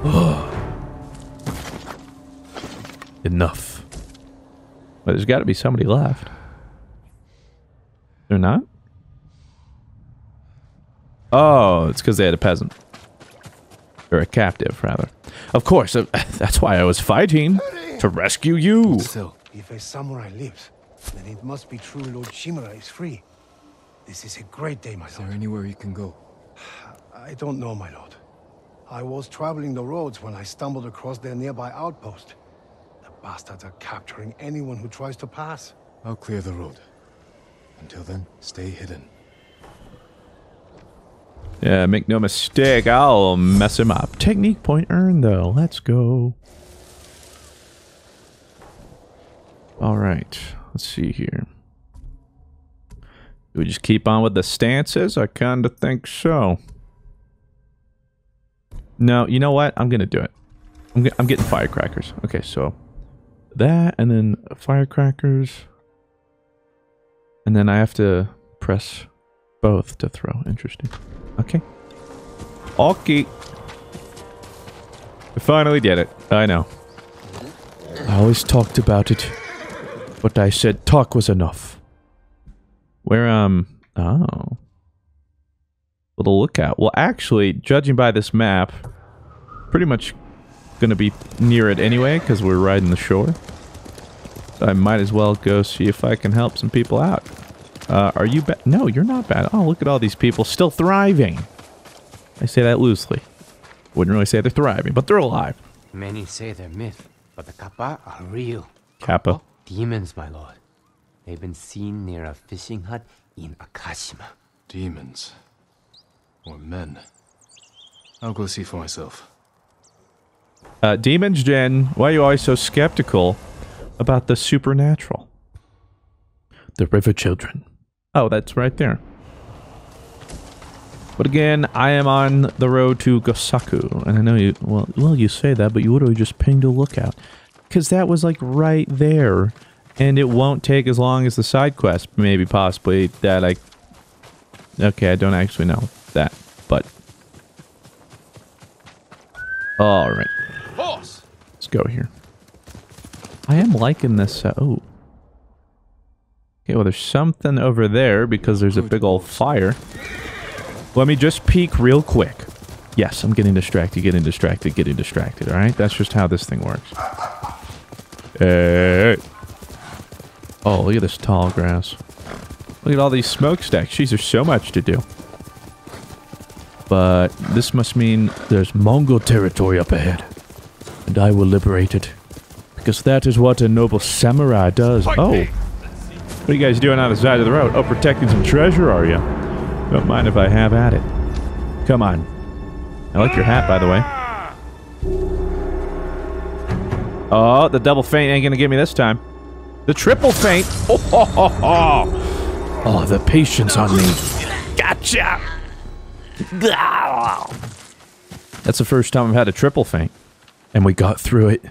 Oh. Enough. But there's got to be somebody left. They're not? Oh, it's because they had a peasant. Or a captive, rather. Of course, uh, that's why I was fighting. To rescue you. Still, If a samurai lives, then it must be true Lord Shimura is free. This is a great day, my is there anywhere you can go? I don't know, my lord. I was traveling the roads when I stumbled across their nearby outpost. The bastards are capturing anyone who tries to pass. I'll clear the road. Until then, stay hidden. Yeah, make no mistake, I'll mess him up. Technique point earned, though. Let's go. All right, let's see here. Do we just keep on with the stances? I kind of think so. No, you know what? I'm going to do it. I'm, I'm getting firecrackers. Okay, so that and then firecrackers. And then I have to press both to throw. Interesting. Okay. Okay. I finally did it. I know. I always talked about it. But I said talk was enough. Where, um, oh. Little lookout. Well, actually, judging by this map, pretty much gonna be near it anyway, because we're riding the shore. So I might as well go see if I can help some people out. Uh, are you bad? No, you're not bad. Oh, look at all these people still thriving. I say that loosely. Wouldn't really say they're thriving, but they're alive. Many say they're myth, but the Kappa are real. Kappa. Demons, my lord. They've been seen near a fishing hut in Akashima. Demons. Or men. I'll go see for myself. Uh, Demons Jin, why are you always so skeptical about the supernatural? The River Children. Oh, that's right there. But again, I am on the road to Gosaku, and I know you. Well, well, you say that, but you would have just pinged a lookout, because that was like right there, and it won't take as long as the side quest, maybe possibly that I. Okay, I don't actually know that, but. All right. Let's go here. I am liking this. Uh, oh. Okay, well, there's something over there because there's a big old fire. Let me just peek real quick. Yes, I'm getting distracted, getting distracted, getting distracted, alright? That's just how this thing works. Hey. Oh, look at this tall grass. Look at all these smokestacks. Jeez, there's so much to do. But this must mean there's Mongol territory up ahead. And I will liberate it. Because that is what a noble samurai does. Oh. What are you guys doing on the side of the road? Oh, protecting some treasure, are you? Don't mind if I have at it. Come on. I like your hat, by the way. Oh, the double feint ain't gonna get me this time. The triple feint. Oh, ho, ho, ho. oh the patience on me. Gotcha. That's the first time I've had a triple feint. And we got through it.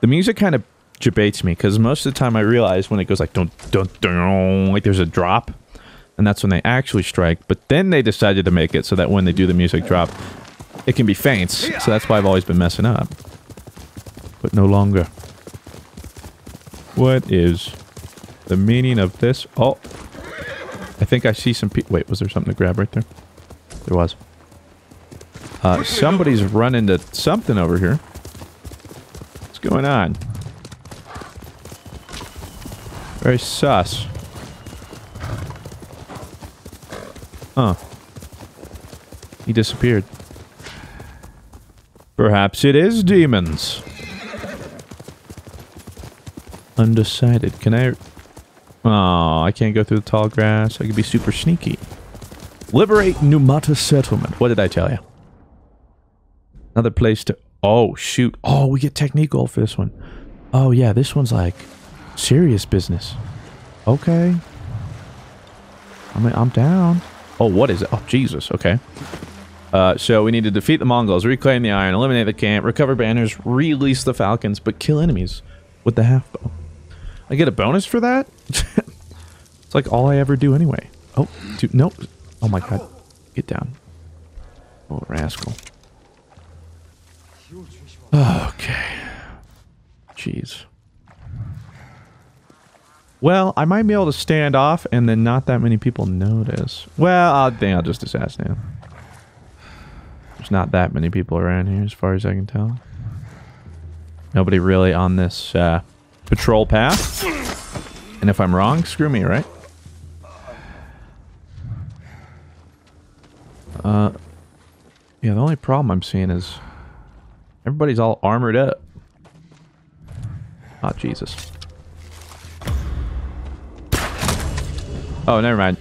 The music kind of debates me because most of the time I realize when it goes like dun dun dun like there's a drop and that's when they actually strike but then they decided to make it so that when they do the music drop It can be feints, so that's why I've always been messing up. But no longer. What is the meaning of this? Oh, I think I see some people. Wait, was there something to grab right there? There was. Uh, somebody's run into something over here. What's going on? Very sus. Huh. He disappeared. Perhaps it is demons. Undecided. Can I... Oh, I can't go through the tall grass. I could be super sneaky. Liberate Numata Settlement. What did I tell you? Another place to... Oh, shoot. Oh, we get technique gold for this one. Oh, yeah. This one's like serious business. Okay. I mean, I'm down. Oh, what is it? Oh, Jesus. Okay. Uh, so we need to defeat the Mongols, reclaim the iron, eliminate the camp, recover banners, release the falcons, but kill enemies with the half bow. I get a bonus for that? it's like all I ever do anyway. Oh, dude, no. Oh my god. Get down. Oh, rascal. Okay. Jeez. Well, I might be able to stand off and then not that many people notice. Well, I think I'll just assassinate him. There's not that many people around here as far as I can tell. Nobody really on this uh, patrol path. And if I'm wrong, screw me, right? Uh, yeah, the only problem I'm seeing is everybody's all armored up. Oh, Jesus. Oh, never mind.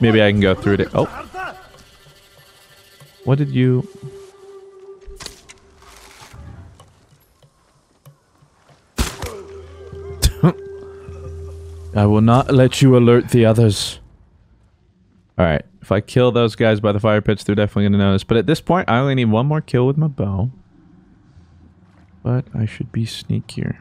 Maybe I can go through it. Oh. What did you... I will not let you alert the others. Alright, if I kill those guys by the fire pits, they're definitely going to notice. But at this point, I only need one more kill with my bow. But I should be sneakier.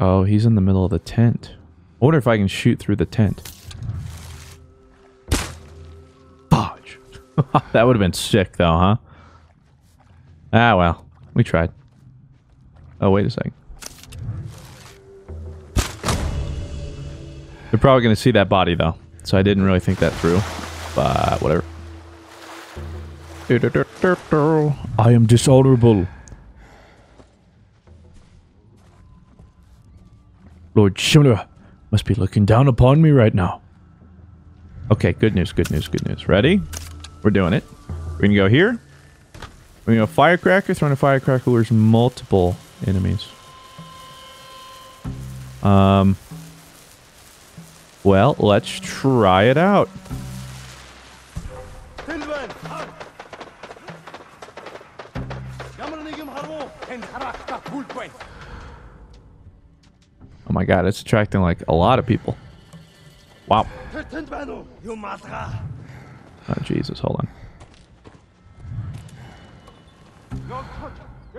Oh, he's in the middle of the tent. I wonder if I can shoot through the tent. Bodge. that would have been sick though, huh? Ah, well. We tried. Oh, wait a second. They're probably going to see that body though. So I didn't really think that through. But whatever. I am dishonorable. Lord Shimura must be looking down upon me right now. Okay, good news, good news, good news. Ready? We're doing it. We're gonna go here. We're gonna go firecracker, throwing a firecracker lures multiple enemies. Um Well, let's try it out. My god, it's attracting like a lot of people. Wow. Oh Jesus, hold on.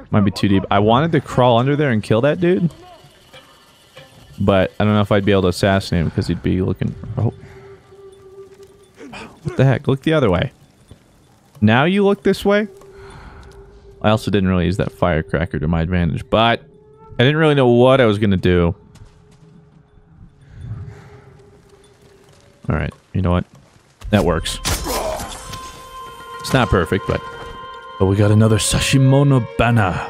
Might be too deep. I wanted to crawl under there and kill that dude. But I don't know if I'd be able to assassinate him because he'd be looking... Oh. What the heck? Look the other way. Now you look this way? I also didn't really use that firecracker to my advantage, but I didn't really know what I was going to do. Alright, you know what? That works. It's not perfect, but... But we got another Sashimono banner.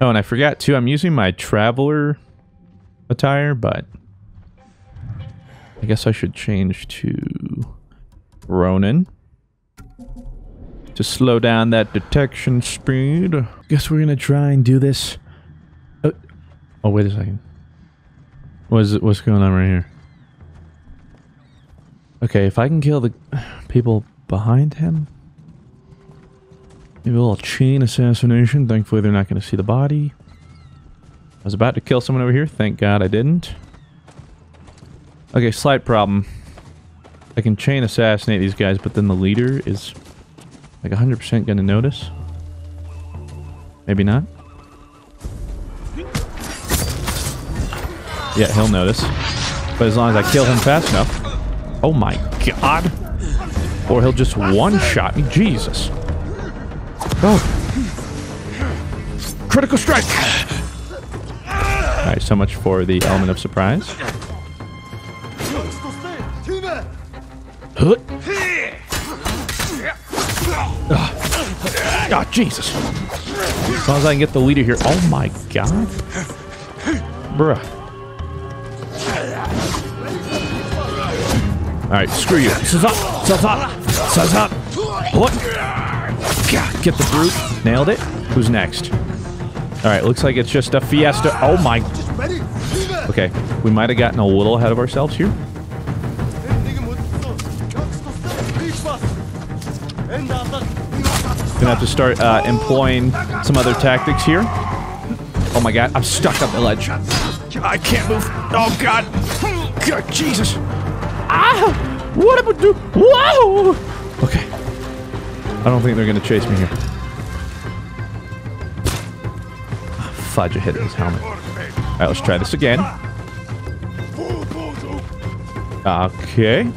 Oh, and I forgot too, I'm using my traveler attire, but... I guess I should change to... Ronin. To slow down that detection speed. Guess we're gonna try and do this. Oh, oh wait a second. What is it? What's going on right here? Okay, if I can kill the people behind him. Maybe a little chain assassination. Thankfully, they're not going to see the body. I was about to kill someone over here. Thank God I didn't. Okay, slight problem. I can chain assassinate these guys, but then the leader is like 100% going to notice. Maybe not. Yeah, he'll notice. But as long as I kill him fast enough. Oh my god. Or he'll just one-shot me. Jesus. Oh. Critical strike. All right, so much for the element of surprise. Huh. Ah, Jesus. As long as I can get the leader here. Oh my god. Bruh. Alright, screw you. Sazap! Sazap! Sazap! What? God, Get the brute. Nailed it. Who's next? Alright, looks like it's just a fiesta. Oh my... Okay, we might have gotten a little ahead of ourselves here. Gonna have to start uh, employing some other tactics here. Oh my god, I'm stuck on the ledge. I can't move. Oh god. God, Jesus. Ah! What am I do? Whoa! Okay. I don't think they're gonna chase me here. Fudge, I hit his helmet. Alright, let's try this again. Okay.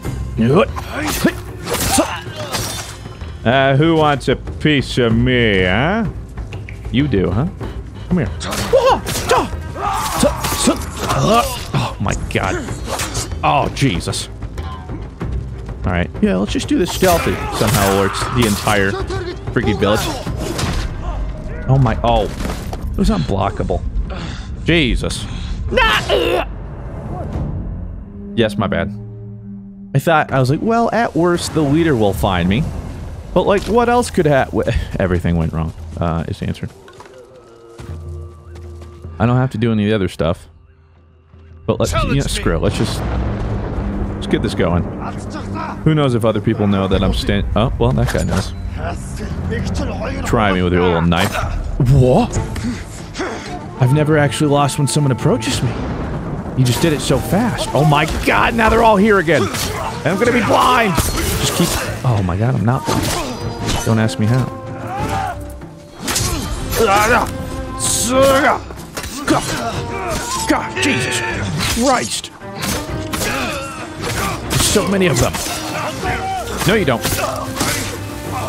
Uh, who wants a piece of me, huh? You do, huh? Come here. Oh my god. Oh, Jesus. Alright. Yeah, let's just do this stealthy. Somehow alerts the entire freaking village. Oh my... Oh. It was unblockable. Jesus. Yes, my bad. I thought, I was like, well, at worst, the leader will find me. But, like, what else could happen? Everything went wrong, uh, is the answer. I don't have to do any of the other stuff. But let's, you know, screw it. Let's just... Let's get this going. Who knows if other people know that I'm stand- Oh, well, that guy knows. Try me with your little knife. What? I've never actually lost when someone approaches me. You just did it so fast. Oh my god, now they're all here again. And I'm gonna be blind. Just keep... Oh my god, I'm not blind. Don't ask me how. God, Jesus Christ. There's so many of them. No, you don't.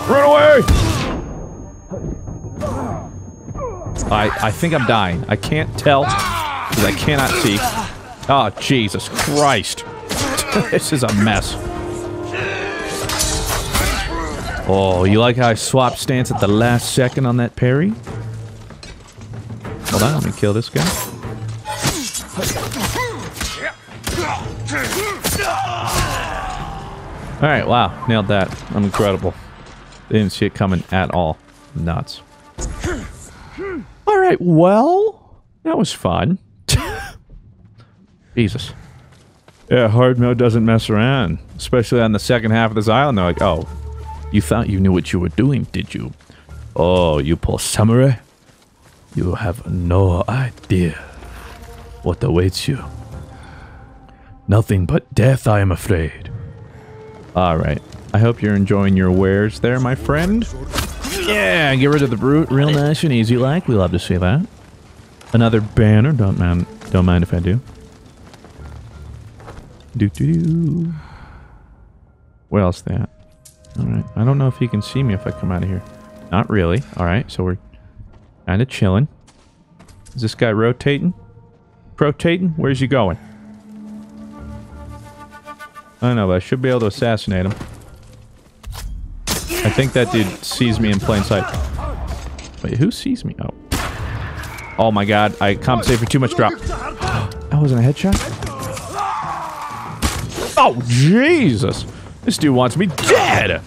Run away! I, I think I'm dying. I can't tell because I cannot see. Oh, Jesus Christ. this is a mess. Oh, you like how I swapped stance at the last second on that parry? Hold on, let me kill this guy. Alright, wow. Nailed that. I'm incredible. Didn't see it coming at all. Nuts. Alright, well, that was fun. Jesus. Yeah, hard mode doesn't mess around. Especially on the second half of this island. They're like, oh, you thought you knew what you were doing, did you? Oh, you poor samurai. You have no idea what awaits you. Nothing but death, I am afraid. Alright. I hope you're enjoying your wares there, my friend. Yeah, get rid of the brute. Real nice and easy like. We love to see that. Another banner. Don't mind, don't mind if I do. Do do do. Where else they at? Alright. I don't know if he can see me if I come out of here. Not really. Alright, so we're kind of chilling. Is this guy rotating? Rotating? Where's he going? I don't know, but I should be able to assassinate him. I think that dude sees me in plain sight. Wait, who sees me? Oh. Oh my god, I compensate for too much drop. That wasn't a headshot? Oh, Jesus! This dude wants me dead!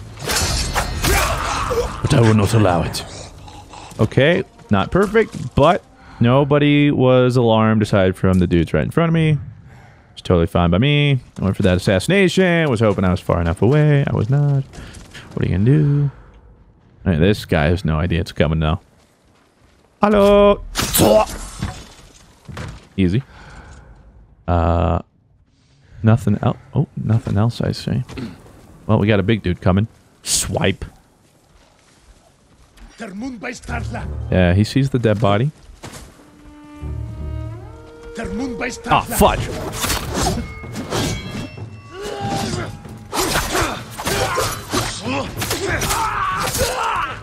But I will not allow it. Okay, not perfect, but nobody was alarmed aside from the dudes right in front of me. It's totally fine by me. I went for that assassination. Was hoping I was far enough away. I was not. What are you gonna do? Hey, this guy has no idea it's coming now. Hello. Easy. Uh, nothing else. Oh, nothing else. I see. Well, we got a big dude coming. Swipe. Yeah, he sees the dead body. Ah, fudge.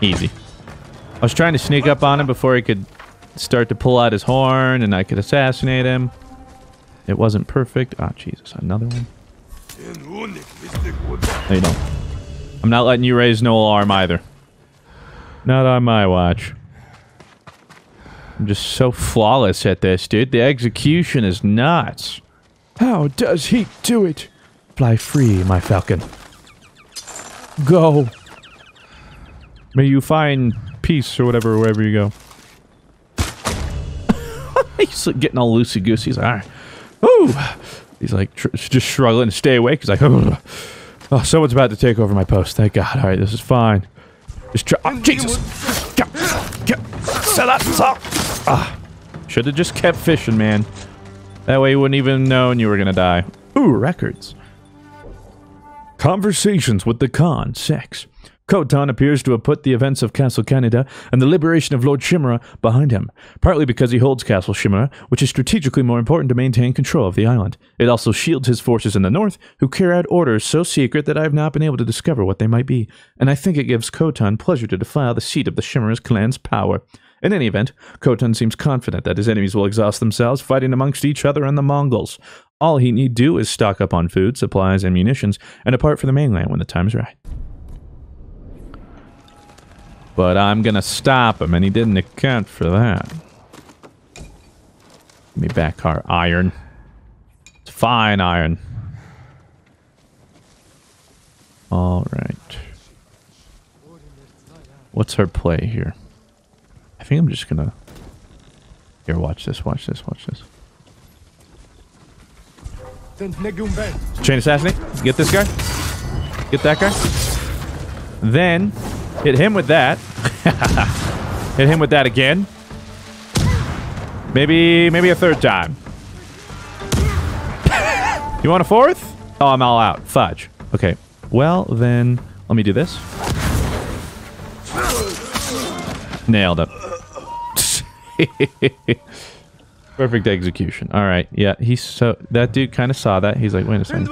Easy. I was trying to sneak up on him before he could start to pull out his horn and I could assassinate him. It wasn't perfect. Ah, Jesus. Another one. No, you don't. I'm not letting you raise no alarm either. Not on my watch. I'm just so flawless at this, dude. The execution is nuts. How does he do it? Fly free, my falcon. Go. May you find peace or whatever wherever you go. He's like getting all loosey goosey. He's like, all right. Ooh. He's like tr- just struggling to stay awake. He's like, oh, someone's about to take over my post. Thank God. All right, this is fine. Just try. Oh, Jesus. Go. Go. Set up. Ah. Should have just kept fishing, man. That way you wouldn't even known you were gonna die. Ooh, records. Conversations with the Khan, sex. Khotun appears to have put the events of Castle Kaneda and the liberation of Lord Shimura behind him, partly because he holds Castle Shimura, which is strategically more important to maintain control of the island. It also shields his forces in the north, who carry out orders so secret that I have not been able to discover what they might be, and I think it gives Khotun pleasure to defile the seat of the Shimura's clan's power. In any event, Khotun seems confident that his enemies will exhaust themselves fighting amongst each other and the Mongols. All he need do is stock up on food, supplies, and munitions, and depart for the mainland when the time is right. But I'm gonna stop him, and he didn't account for that. Give me back our iron. It's fine iron. Alright. What's our play here? I think I'm just gonna... Here, watch this, watch this, watch this. Chain assassinate. Get this guy. Get that guy. Then hit him with that. hit him with that again. Maybe maybe a third time. you want a fourth? Oh, I'm all out. Fudge. Okay. Well, then let me do this. Nailed it. Perfect execution. All right. Yeah, he's so that dude kind of saw that. He's like, wait a second.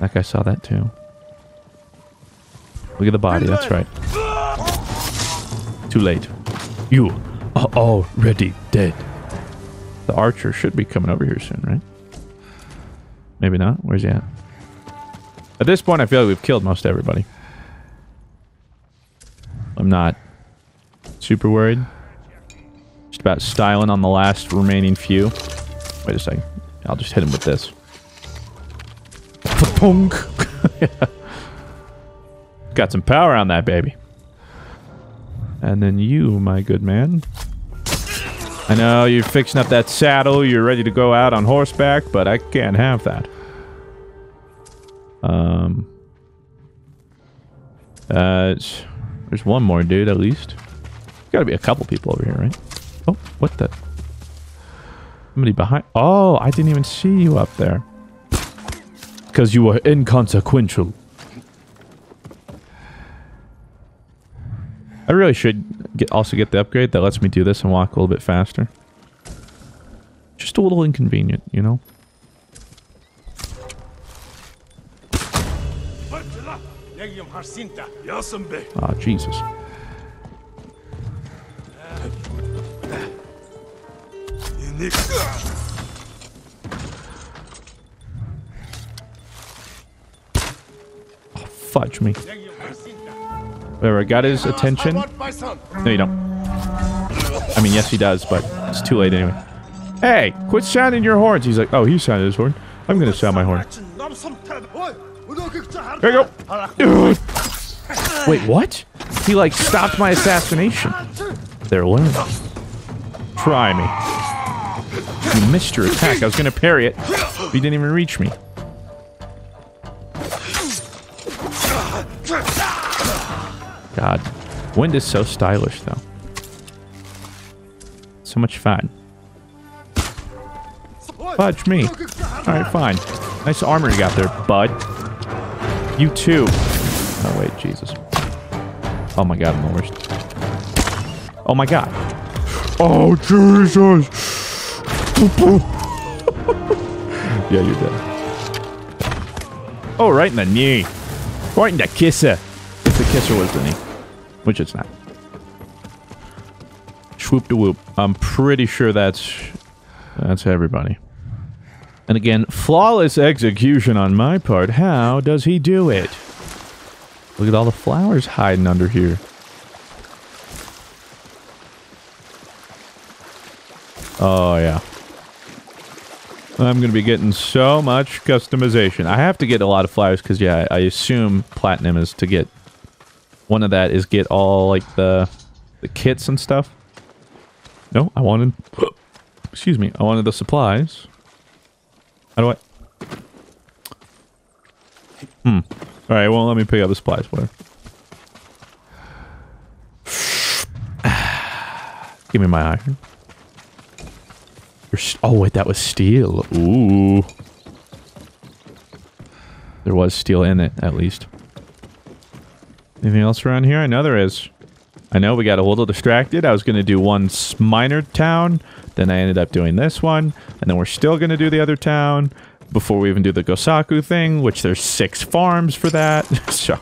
That guy saw that too. Look at the body. That's right. Too late. You are already dead. The archer should be coming over here soon, right? Maybe not. Where's he at? At this point, I feel like we've killed most everybody. I'm not super worried. Just about styling on the last remaining few. Wait a second. I'll just hit him with this. Punk. Got some power on that baby. And then you, my good man. I know you're fixing up that saddle. You're ready to go out on horseback, but I can't have that. Um. Uh, there's one more dude at least. Got to be a couple people over here, right? Oh, what the? Somebody behind. Oh, I didn't even see you up there. Because you were inconsequential. I really should get also get the upgrade that lets me do this and walk a little bit faster. Just a little inconvenient, you know? Oh, Jesus. Oh, fudge me. Whatever, got his attention. No, you don't. I mean, yes, he does, but it's too late anyway. Hey, quit sounding your horns. He's like, oh, he sounded his horn. I'm gonna sound my horn. There you go. Wait, what? He like stopped my assassination. They're learning. Try me. You missed your attack. I was gonna parry it. But you didn't even reach me. God. Wind is so stylish, though. So much fun. Fudge me. Alright, fine. Nice armor you got there, bud. You too. Oh, wait, Jesus. Oh my god, I'm the worst. Oh my god. Oh, Jesus! yeah, you're dead. Oh, right in the knee. Right in the kisser. a kiss or wasn't he? Which it's not. Swoop de whoop. I'm pretty sure that's that's everybody. And again, flawless execution on my part. How does he do it? Look at all the flowers hiding under here. Oh, yeah. I'm going to be getting so much customization. I have to get a lot of flowers because, yeah, I assume platinum is to get... One of that is get all, like, the, the kits and stuff. No, I wanted... Excuse me. I wanted the supplies. How do I... Hmm. Alright, well, let me pick up the supplies. Whatever. Give me my iron. Oh, wait, that was steel. Ooh. There was steel in it, at least. Anything else around here? I know there is. I know we got a little distracted. I was going to do one minor town. Then I ended up doing this one. And then we're still going to do the other town before we even do the Gosaku thing, which there's six farms for that. so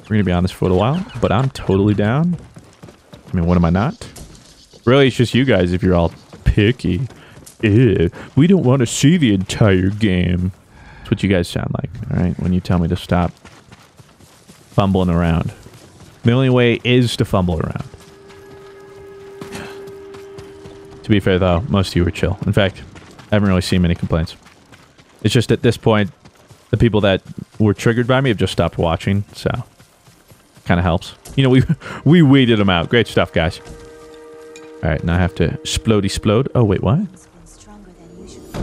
we're going to be on this for a little while. But I'm totally down. I mean, what am I not? Really, it's just you guys if you're all picky. Ew, we don't want to see the entire game. That's what you guys sound like, all right? When you tell me to stop fumbling around. The only way is to fumble around. To be fair, though, most of you were chill. In fact, I haven't really seen many complaints. It's just at this point, the people that were triggered by me have just stopped watching, so kind of helps. You know, we we weeded them out. Great stuff, guys. All right, now I have to splody splode. Oh, wait, what?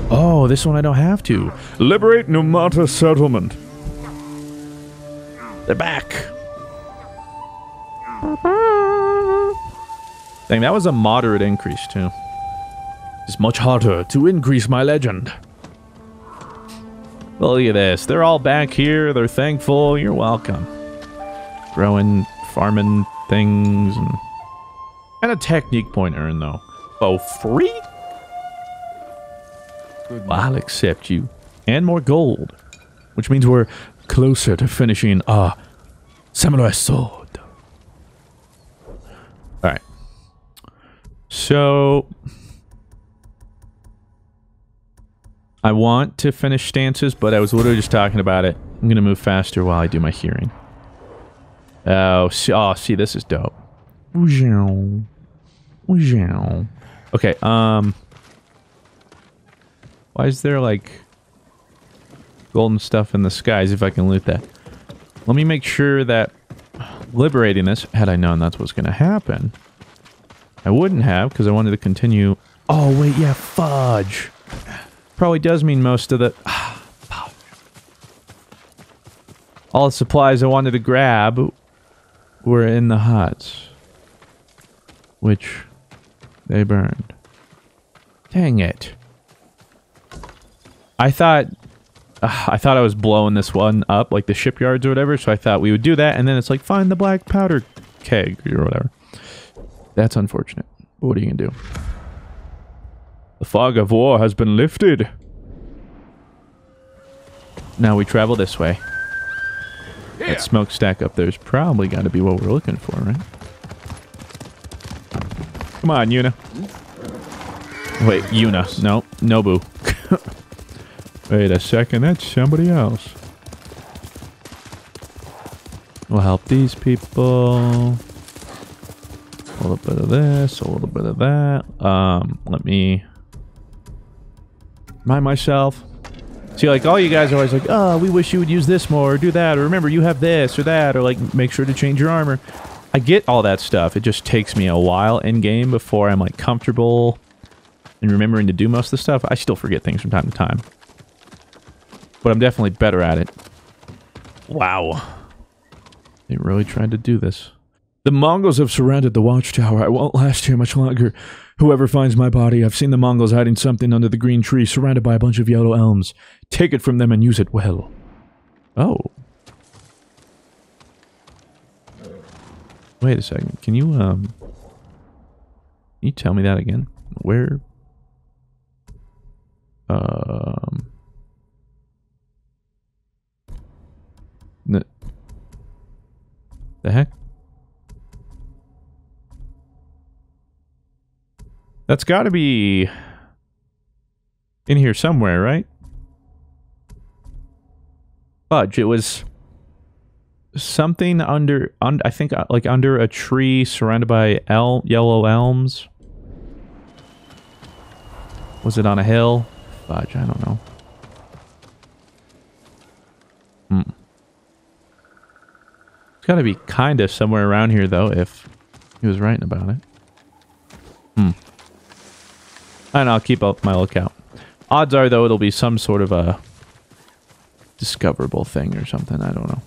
Oh, this one I don't have to. Liberate Numata Settlement. They're back. Dang, that was a moderate increase, too. It's much harder to increase my legend. Well, look at this. They're all back here. They're thankful. You're welcome. Growing, farming things, and, and a technique point earned, though. Oh, free? Well, I'll accept you. And more gold. Which means we're closer to finishing our samurai sword. Alright. So... I want to finish stances, but I was literally just talking about it. I'm going to move faster while I do my hearing. Oh, see, oh, see, this is dope. Okay, um... Why is there, like, golden stuff in the skies if I can loot that? Let me make sure that liberating this, had I known that's what's going to happen, I wouldn't have, because I wanted to continue... Oh, wait, yeah, fudge. Probably does mean most of the... All the supplies I wanted to grab were in the huts. Which they burned. Dang it. I thought uh, I thought I was blowing this one up, like the shipyards or whatever, so I thought we would do that, and then it's like, find the black powder keg or whatever. That's unfortunate. But what are you going to do? The fog of war has been lifted. Now we travel this way. Yeah. That smokestack up there's probably got to be what we're looking for, right? Come on, Yuna. Wait, Yuna. No, Nobu. Wait a second, that's somebody else. We'll help these people. A little bit of this, a little bit of that. Um, let me remind myself. See, like, all you guys are always like, oh, we wish you would use this more, or do that, or remember, you have this or that, or like, make sure to change your armor. I get all that stuff. It just takes me a while in-game before I'm, like, comfortable and remembering to do most of the stuff. I still forget things from time to time but I'm definitely better at it. Wow. They really tried to do this. The Mongols have surrounded the watchtower. I won't last here much longer. Whoever finds my body, I've seen the Mongols hiding something under the green tree, surrounded by a bunch of yellow elms. Take it from them and use it well. Oh. Wait a second. Can you, um... Can you tell me that again? Where... Um... The heck? That's got to be in here somewhere, right? Fudge, it was something under, un, I think, uh, like under a tree surrounded by el yellow elms. Was it on a hill? Fudge, I don't know. Hmm. It's got to be kind of somewhere around here, though, if he was writing about it. Hmm. And I'll keep up my lookout. Odds are, though, it'll be some sort of a discoverable thing or something. I don't know.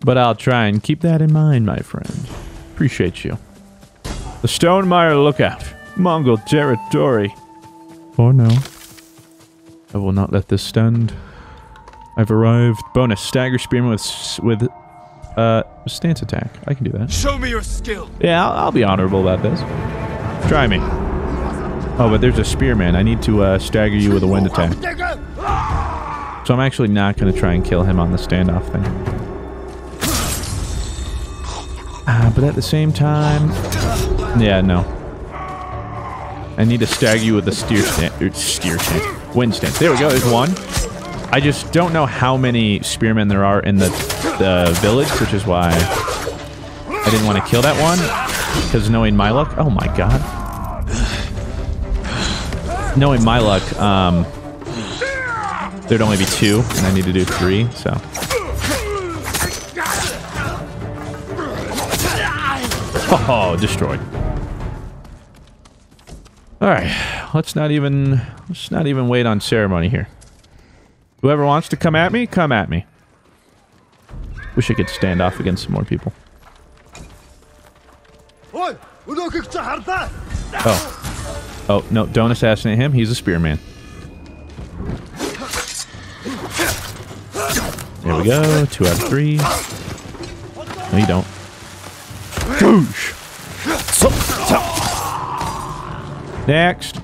But I'll try and keep that in mind, my friend. Appreciate you. The Stonemire Lookout. Mongol territory. Or no. I will not let this stand. I've arrived. Bonus. Stagger Spearman with, with uh, stance attack. I can do that. Show me your skill. Yeah, I'll, I'll be honorable about this. Try me. Oh, but there's a spearman. I need to uh, stagger you with a wind attack. So I'm actually not going to try and kill him on the standoff thing. Ah, but at the same time... Yeah, no. I need to stagger you with a steer stance. er, Steer stance. Wind stance. There we go. There's one. I just don't know how many spearmen there are in the, the village, which is why I didn't want to kill that one. Because knowing my luck... Oh my god. Knowing my luck, um... There'd only be two, and I need to do three, so... Oh, destroyed. Alright, let's not even... Let's not even wait on ceremony here. Whoever wants to come at me, come at me. Wish I could stand off against some more people. Oh. Oh, no, don't assassinate him. He's a spearman. There we go. Two out of three. No, you don't. Goosh. Next.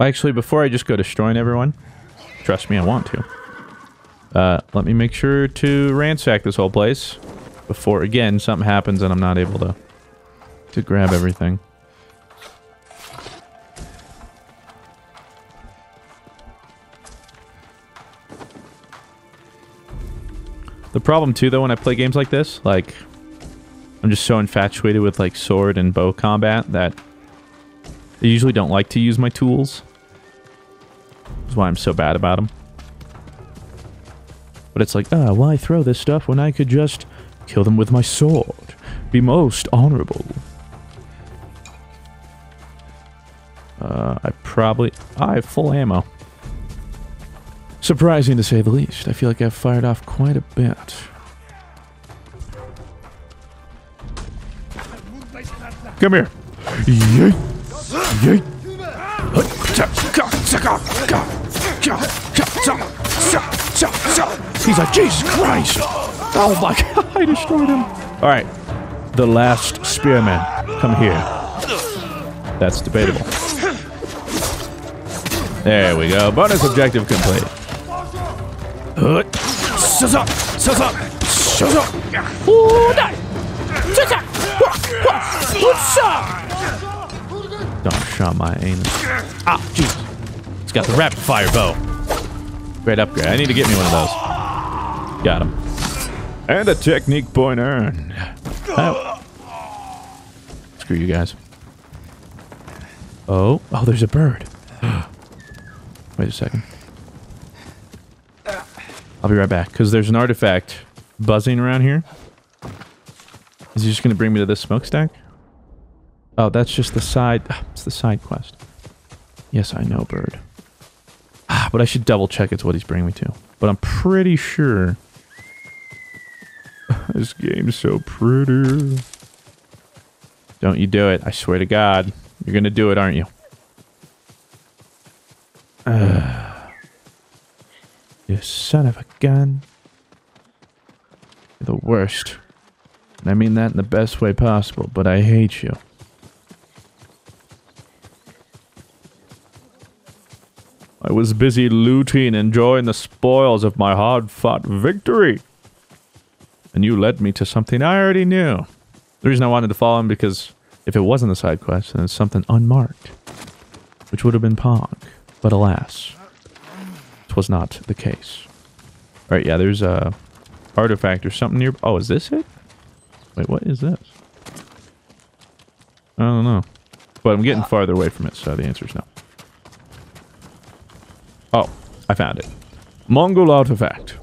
Actually, before I just go destroying everyone, trust me, I want to. Uh, let me make sure to ransack this whole place before, again, something happens and I'm not able to to grab everything. The problem too, though, when I play games like this, like, I'm just so infatuated with like sword and bow combat that I usually don't like to use my tools. That's why I'm so bad about them. But it's like, ah, why throw this stuff when I could just kill them with my sword? Be most honorable. Uh, I probably... I have full ammo. Surprising to say the least. I feel like I've fired off quite a bit. Come here. Yeet. Yeet. He's like, Jesus Christ. Oh my god, I destroyed him. All right. The last spearman. Come here. That's debatable. There we go. Bonus objective complete. Shuza. Ooh, die. Shuza. Wha- wha- what's up? Don't shot my anus. Ah, jeez. It's got the rapid fire bow. Great upgrade. I need to get me one of those. Got him. And a technique point earned. Oh. Screw you guys. Oh, oh, there's a bird. Wait a second. I'll be right back, because there's an artifact buzzing around here. Is he just going to bring me to this smokestack? Oh, that's just the side... It's the side quest. Yes, I know, bird. Ah, but I should double check it's what he's bringing me to. But I'm pretty sure... this game's so pretty. Don't you do it. I swear to God. You're going to do it, aren't you? Ah. you son of a gun. You're the worst. And I mean that in the best way possible, but I hate you. I was busy looting, enjoying the spoils of my hard-fought victory. And you led me to something I already knew. The reason I wanted to follow him because if it wasn't a side quest, then it's something unmarked, which would have been Pog. But alas, it was not the case. All right, yeah, there's a artifact or something near. Oh, is this it? Wait, what is this? I don't know. But I'm getting farther away from it, so the answer is no. Oh, I found it. Mongol artifact.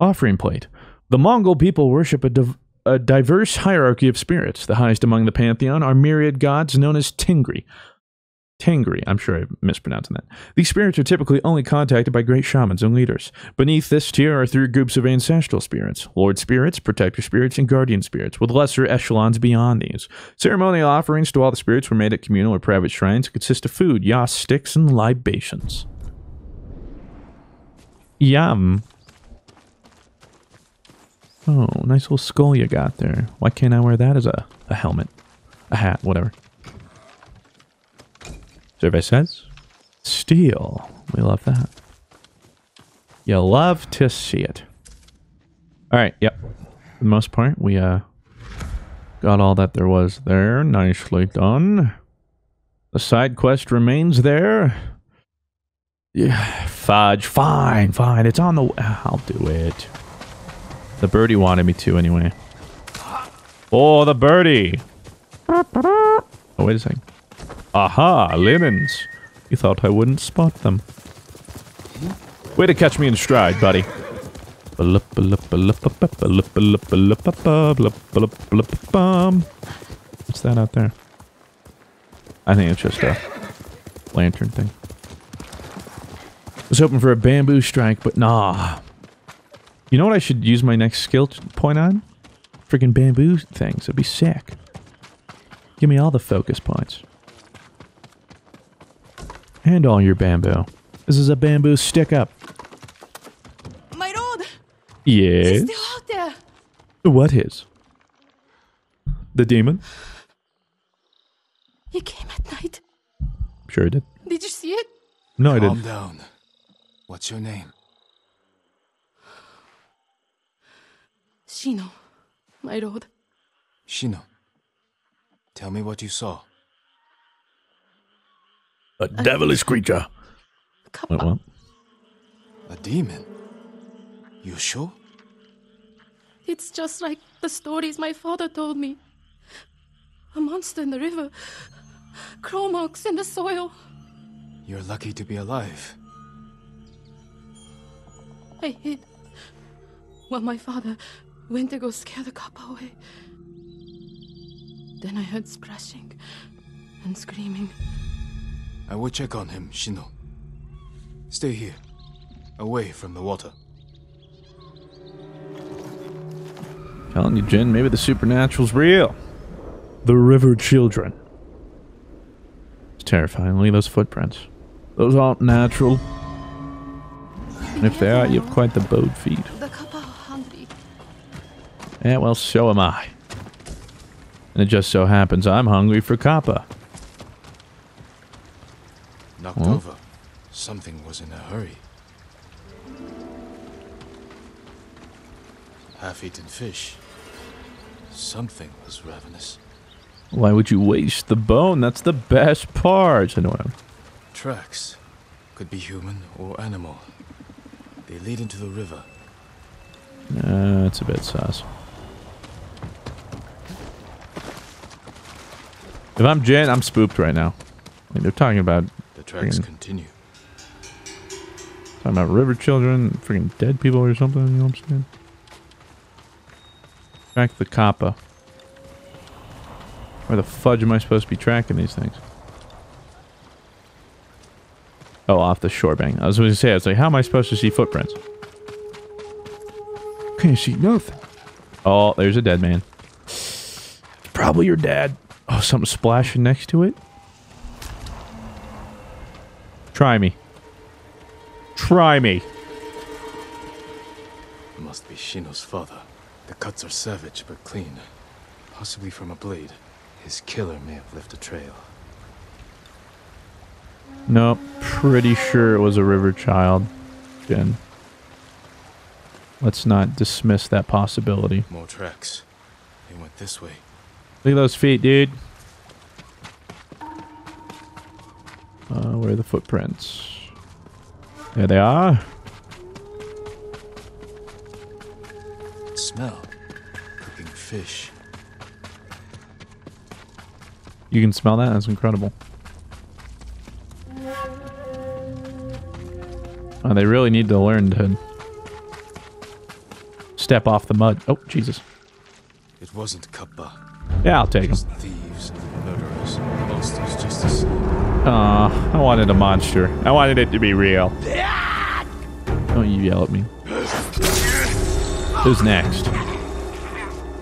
Offering plate. The Mongol people worship a, div- a diverse hierarchy of spirits. The highest among the pantheon are myriad gods known as Tingri. Tengri, I'm sure I'm mispronouncing that. These spirits are typically only contacted by great shamans and leaders. Beneath this tier are three groups of ancestral spirits Lord spirits, protector spirits, and guardian spirits, with lesser echelons beyond these. Ceremonial offerings to all the spirits were made at communal or private shrines and consist of food, yas, sticks, and libations. Yum. Oh, nice little skull you got there. Why can't I wear that as a, a helmet? A hat, whatever. Survey says, steel. We love that. You love to see it. All right, yep. For the most part, we uh got all that there was there. Nicely done. The side quest remains there. Yeah, fudge. Fine, fine. It's on the... I'll do it. The birdie wanted me to anyway. Oh, the birdie. Oh, wait a second. Aha, linens. You thought I wouldn't spot them. Way to catch me in stride, buddy. What's that out there? I think it's just a lantern thing. I was hoping for a bamboo strike, but nah. You know what I should use my next skill point on? Freaking bamboo things. That'd be sick. Give me all the focus points. And all your bamboo. This is a bamboo stick up. My road! Yes. He's still out there! What is? The demon? He came at night. Sure he did. Did you see it? No, I didn't. Calm down. What's your name? Shino. My lord. Shino. Tell me what you saw. A devilish creature. Wait, what? A demon? You sure? It's just like the stories my father told me. A monster in the river. Crow marks in the soil. You're lucky to be alive. I hid. While my father went to go scare the kappa away. Then I heard splashing and screaming. I will check on him, Shino. Stay here, away from the water. Telling you, Jin, maybe the supernatural's real. The river children. It's terrifying. Look at those footprints. Those aren't natural. And if they are, you have quite the bowed feet. The kappa are hungry. Yeah, well, so am I. And it just so happens I'm hungry for Kappa. Knocked Huh? over. Something was in a hurry. Half-eaten fish. Something was ravenous. Why would you waste the bone? That's the best part. I know what I'm... Tracks. Could be human or animal. They lead into the river. Uh, that's a bit sus. If I'm Jin, I'm spooked right now. I mean, they're talking about The tracks freaking- continue. talking about river children, freaking dead people or something. You know what I'm saying? Track the kappa. Where the fudge am I supposed to be tracking these things? Oh, off the shore bank. I was going to say, I was like, how am I supposed to see footprints? Can't see nothing. Oh, there's a dead man. Probably your dad. Oh, something splashing next to it. Try me. Try me. Must be Shino's father. The cuts are savage but clean. Possibly from a blade. His killer may have left a trail. Nope. Pretty sure it was a river child. Again. Let's not dismiss that possibility. More tracks. They went this way. Look at those feet, dude. Uh, where are the footprints? There they are. Smell. Cooking fish. You can smell that? That's incredible. Oh, they really need to learn to step off the mud. Oh, Jesus. It wasn't Kappa. Yeah, I'll take them. Thieves, murderers, monsters just same. Aw, I wanted a monster. I wanted it to be real. Don't you yell at me. Who's next?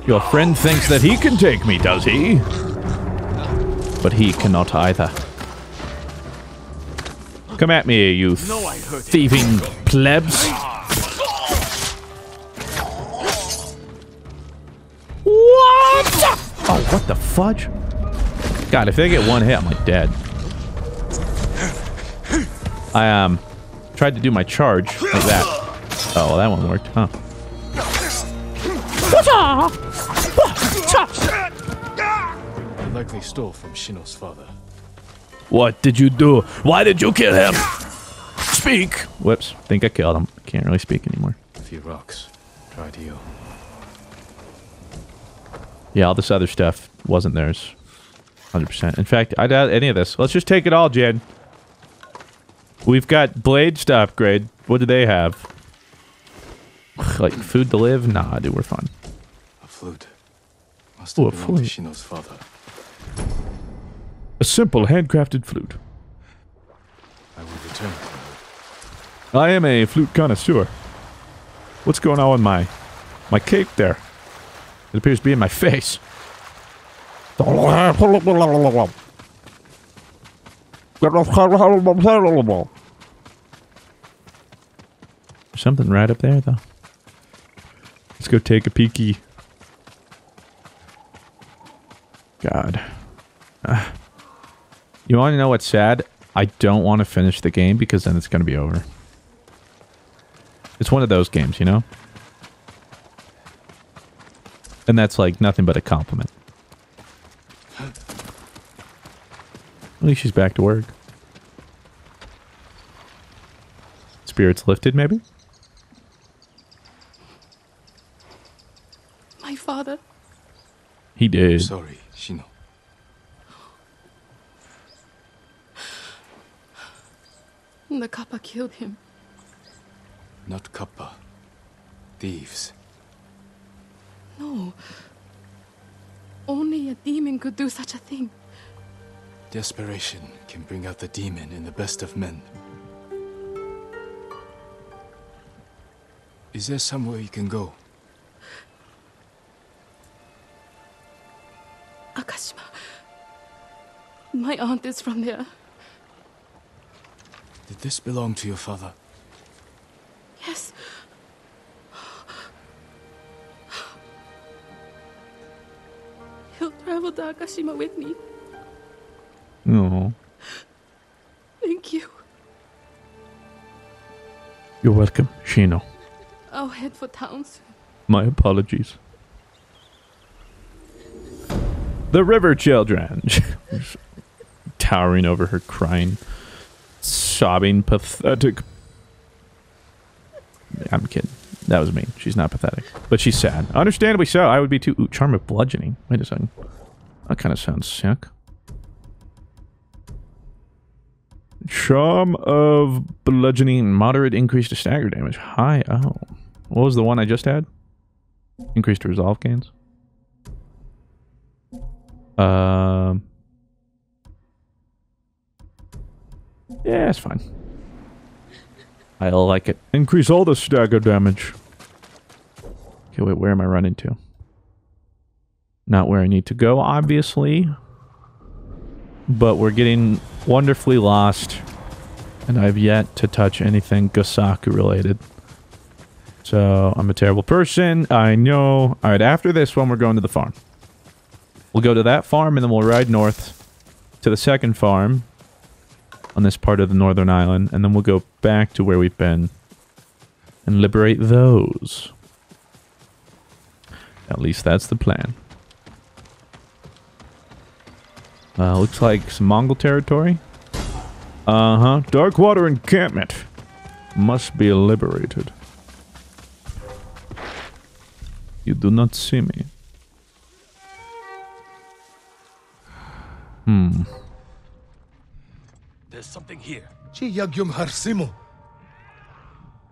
Your friend thinks that he can take me, does he? But he cannot either. Come at me, you thieving plebs. What? Oh, what the fudge? God, if they get one hit, I'm like dead. I um tried to do my charge like that. Oh, well, that one worked, huh? They likely stole from Shino's father. What did you do? Why did you kill him? Speak! Whoops, think I killed him. Can't really speak anymore. A few rocks. Try to heal. Yeah, all this other stuff wasn't theirs. 100%. In fact, I doubt any of this. Let's just take it all, Jin. We've got blades to upgrade. What do they have? Like food to live? Nah, dude, we're fine. A flute. Must have a belonged to flute. Shino's father. A simple handcrafted flute. I will return. I am a flute connoisseur. What's going on with my my cape there? It appears to be in my face. Something right up there, though. Let's go take a peeky. God. Ah. You want to know what's sad? I don't want to finish the game because then it's going to be over. It's one of those games, you know? And that's like nothing but a compliment. At least she's back to work. Spirits lifted, maybe? My father. He did. Sorry, Shino. The Kappa killed him. Not Kappa. Thieves. No. Only a demon could do such a thing. Desperation can bring out the demon in the best of men. Is there somewhere you can go? Akashima. My aunt is from there. Did this belong to your father? Yes. He'll travel to Akashima with me. No. Thank you. You're welcome, Shino. I'll head for town soon. My apologies. The River Children. Towering over her, crying, sobbing, pathetic. I'm kidding. That was mean. She's not pathetic. But she's sad. Understandably so. I would be too. Ooh, charm of bludgeoning. Wait a second. That kind of sounds sick. Charm of bludgeoning. Moderate increase to stagger damage. High. Oh. What was the one I just had? Increased resolve gains. Um. Yeah, it's fine. I like it. Increase all the stagger damage. Okay, wait, where am I running to? Not where I need to go, obviously. But we're getting wonderfully lost. And I've yet to touch anything Gosaku related. So, I'm a terrible person. I know. Alright, after this one, we're going to the farm. We'll go to that farm, and then we'll ride north to the second farm. On this part of the northern island, and then we'll go back to where we've been and liberate those. At least that's the plan. Uh, looks like some Mongol territory. Uh-huh. Darkwater encampment. Must be liberated. You do not see me. Hmm. There's something here. Chiyagyum Harsimu.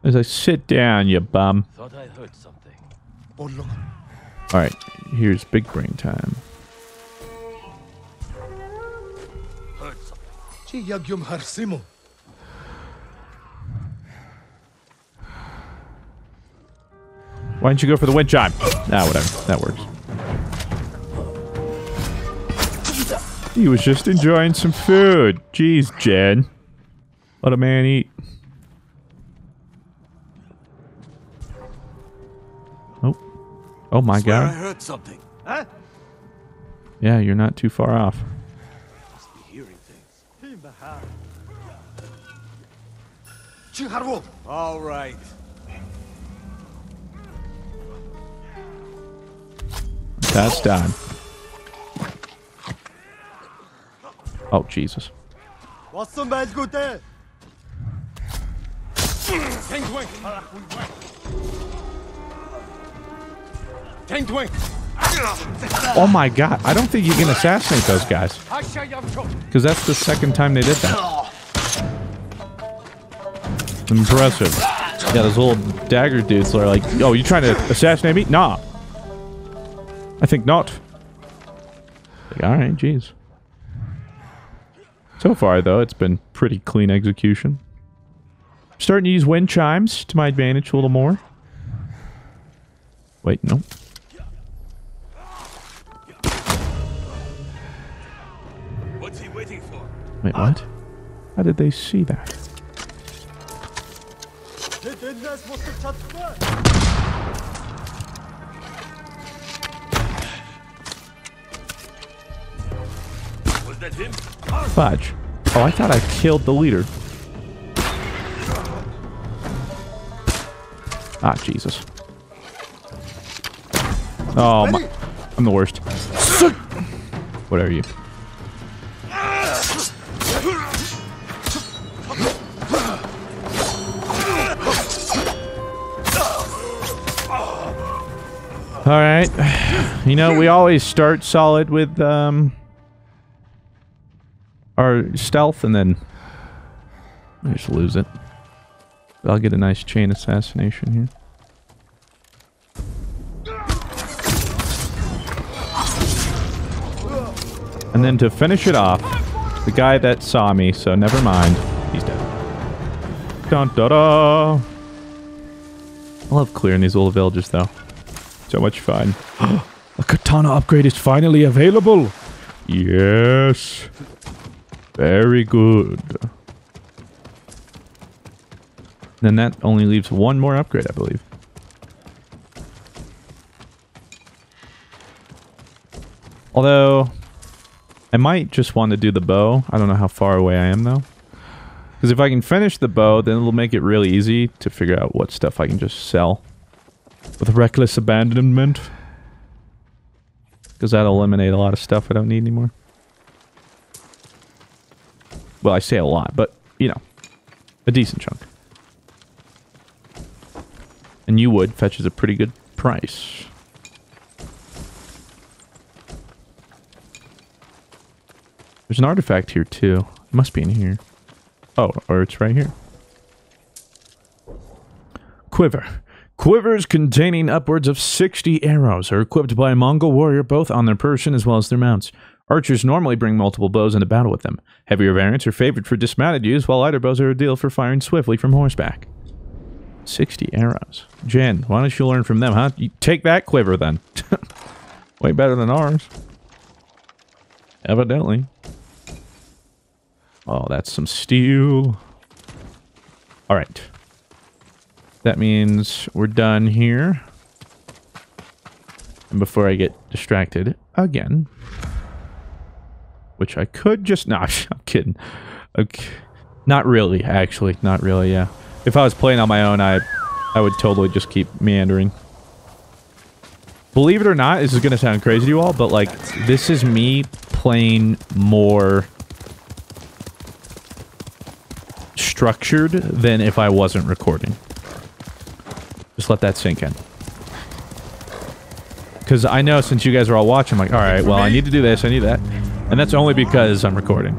As I sit down, you bum. Thought I heard something. Oh. Alright, here's big brain time. Heard something. Chiyagyum Harsimu. Why don't you go for the wind chime? Ah, whatever. That works. He was just enjoying some food. Jeez, Jin. Let a man eat. Oh. Oh my Swear I god. heard something. Huh? Yeah, you're not too far off. Must be hearing things. Chiharwo. All right. That's done. Oh, Jesus. Wasson Belgute. Oh my god. I don't think you can assassinate those guys. Because that's the second time they did that. Impressive. Yeah, those little dagger dudes are like, oh, you trying to assassinate me? Nah. I think not. Like, alright, jeez. So far, though, it's been pretty clean execution. Starting to use wind chimes to my advantage a little more. Wait, no. What's he waiting for? Wait, what? How did they see that? Fudge. Oh, I thought I killed the leader. Ah, Jesus. Oh, my. I'm the worst. Whatever you. All right. You know, we always start solid with um our stealth and then I just lose it. I'll get a nice chain assassination here. And then to finish it off, the guy that saw me, so never mind, he's dead. Dun da da! I love clearing these little villages though. So much fun. a katana upgrade is finally available! Yes! Very good. Then that only leaves one more upgrade, I believe. Although, I might just want to do the bow. I don't know how far away I am, though. Because if I can finish the bow, then it'll make it really easy to figure out what stuff I can just sell. With reckless abandonment. Because that'll eliminate a lot of stuff I don't need anymore. Well, I say a lot, but, you know, a decent chunk. And you wood fetches a pretty good price. There's an artifact here, too. It must be in here. Oh, or it's right here. Quiver. Quivers containing upwards of 60 arrows are equipped by a Mongol warrior both on their person as well as their mounts. Archers normally bring multiple bows into battle with them. Heavier variants are favored for dismounted use, while lighter bows are ideal for firing swiftly from horseback. 60 arrows. Jin, why don't you learn from them, huh? You take that quiver then. Way better than ours. Evidently. Oh, that's some steel. Alright. That means we're done here. And before I get distracted again, which I could just... No, I'm kidding. Okay. Not really, actually. Not really, yeah. If I was playing on my own, I I would totally just keep meandering. Believe it or not, this is going to sound crazy to you all, but like, this is me playing more structured than if I wasn't recording. Just let that sink in. Because I know since you guys are all watching, I'm like, alright, well, I need to do this, I need that. And that's only because I'm recording.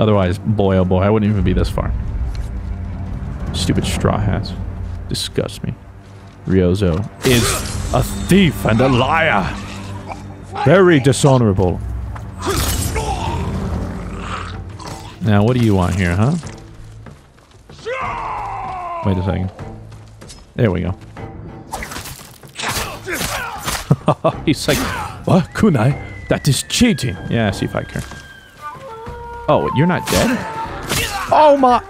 Otherwise, boy, oh boy, I wouldn't even be this far. Stupid straw hats. Disgust me. Ryuzo is a thief and a liar. Very dishonorable. Now, what do you want here, huh? Wait a second. There we go. He's like, what? Kunai? That is cheating. Yeah, see if I care. Oh, you're not dead? Oh my...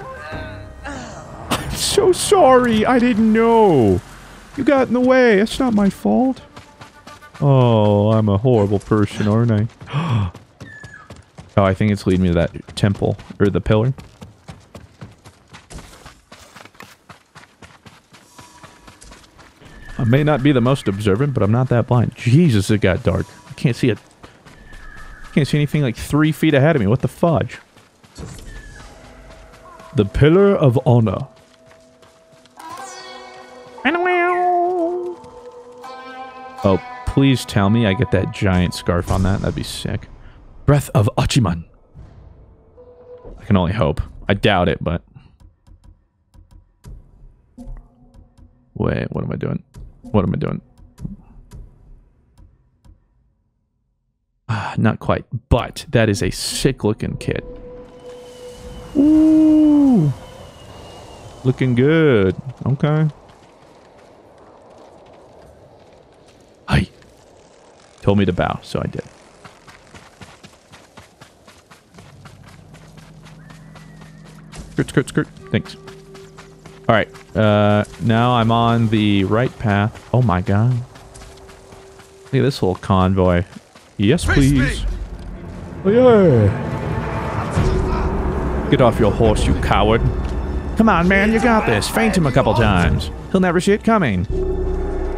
I'm so sorry. I didn't know. You got in the way. That's not my fault. Oh, I'm a horrible person, aren't I? oh, I think it's leading me to that temple. Or the pillar. I may not be the most observant, but I'm not that blind. Jesus, it got dark. I can't see it. Can't see anything like three feet ahead of me. What the fudge? The Pillar of Honor. Oh, please tell me I get that giant scarf on that. That'd be sick. Breath of Achiman. I can only hope. I doubt it, but... Wait, what am I doing? What am I doing? Not quite, but that is a sick looking kit. Ooh. Looking good. Okay. Hi. Told me to bow, so I did. Skirt, skirt, skirt. Thanks. All right. Uh, now I'm on the right path. Oh my god. Look at this little convoy. Yes, please. Oh yeah. Get off your horse, you coward. Come on, man, you got this. Faint him a couple times. He'll never see it coming.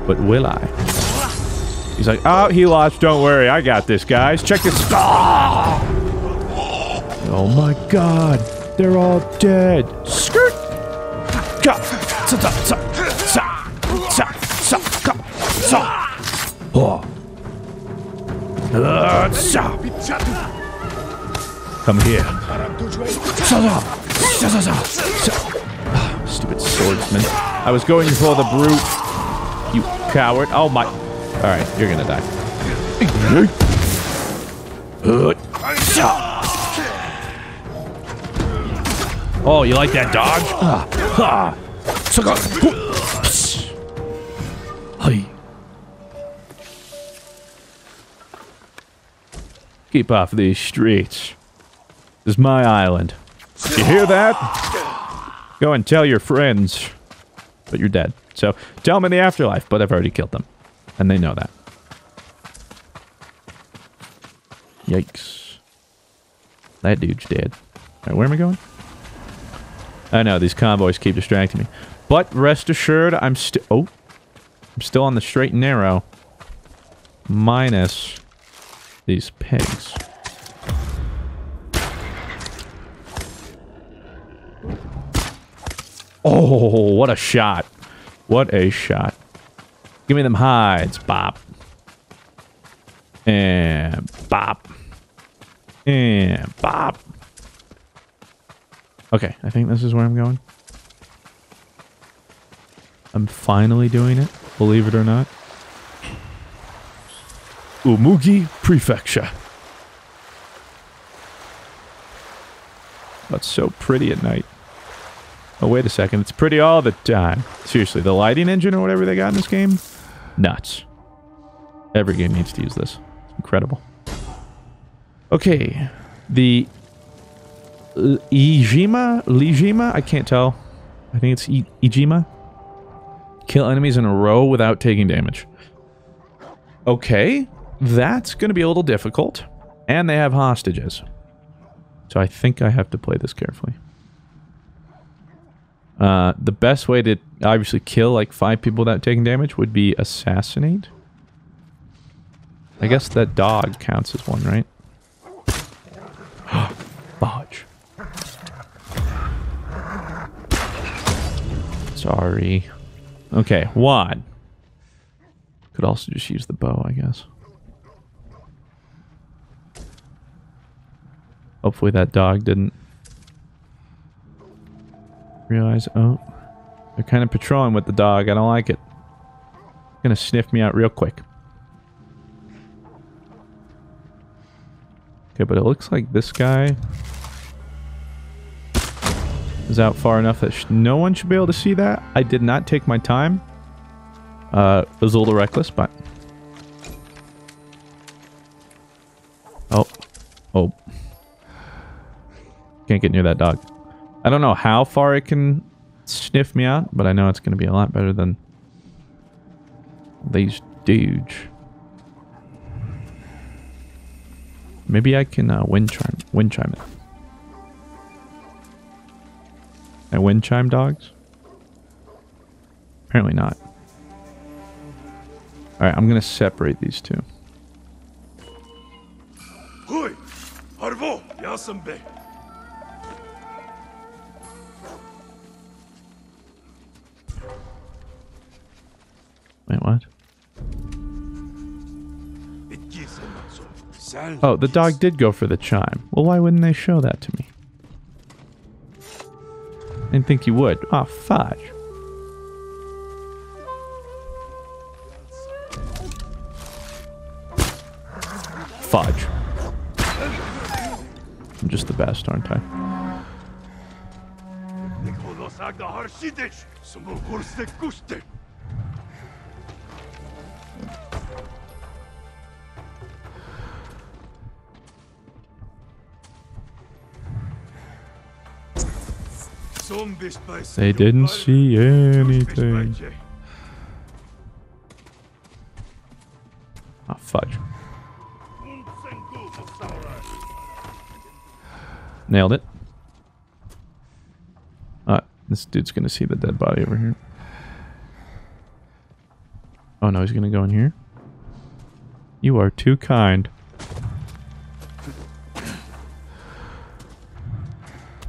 But will I? He's like, oh, he lost. Don't worry. I got this, guys. Check this. Ah! Oh my god. They're all dead. Skirt. Oh. Come here. Ah, Stupid swordsman. I was going for the brute. You coward. Oh my. Alright, you're gonna die. Oh, you like that dodge? Ah, ah. Hi. Keep off these streets. This is my island. You hear that? Go and tell your friends. But you're dead. So tell them in the afterlife, but I've already killed them. And they know that. Yikes. That dude's dead. Alright, where am I going? I know, these convoys keep distracting me. But rest assured, I'm still... Oh. I'm still on the straight and narrow. Minus these pigs. Oh, what a shot. What a shot. Give me them hides. Bop. And bop. And bop. Okay, I think this is where I'm going. I'm finally doing it, believe it or not. Umugi Prefecture. That's so pretty at night. Oh, wait a second. It's pretty all the time. Seriously, the lighting engine or whatever they got in this game? Nuts. Every game needs to use this. It's incredible. Okay. The uh, Ijima? Lijima? I can't tell. I think it's I Ijima. Kill enemies in a row without taking damage. Okay. That's going to be a little difficult. And they have hostages. So I think I have to play this carefully. Uh, the best way to obviously kill like five people without taking damage would be assassinate. I guess that dog counts as one, right? Bodge. Sorry. Okay, wad. Could also just use the bow, I guess. Hopefully that dog didn't realize. Oh, they're kind of patrolling with the dog. I don't like it. Gonna sniff me out real quick. Okay, but it looks like this guy is out far enough that no one should be able to see that. I did not take my time. Uh, it was a little reckless, but... Oh. Oh. Can't get near that dog. I don't know how far it can sniff me out, but I know it's going to be a lot better than these dudes. Maybe I can uh, wind chime, wind chime it. I wind chime dogs? Apparently not. Alright, I'm gonna separate these two. Wait, what? Oh, the dog did go for the chime. Well, why wouldn't they show that to me? I didn't think you would. Ah, oh, fudge. Fudge. I'm just the best, aren't I? They didn't see anything. Ah, oh, fudge. Nailed it. Uh, this dude's gonna see the dead body over here. Oh no, he's gonna go in here. You are too kind.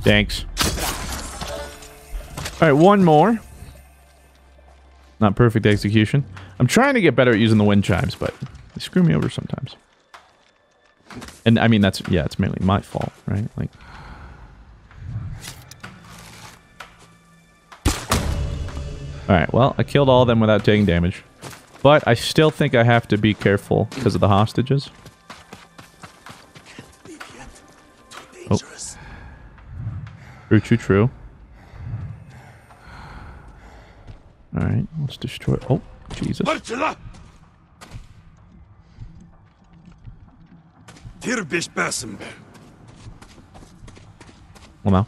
Thanks. Alright, one more. Not perfect execution. I'm trying to get better at using the wind chimes, but they screw me over sometimes. And I mean, that's, yeah, it's mainly my fault, right? Like, Alright, well, I killed all of them without taking damage. But I still think I have to be careful because of the hostages. Oh. True, true, true. Alright, let's destroy... Oh, Jesus. Well, now.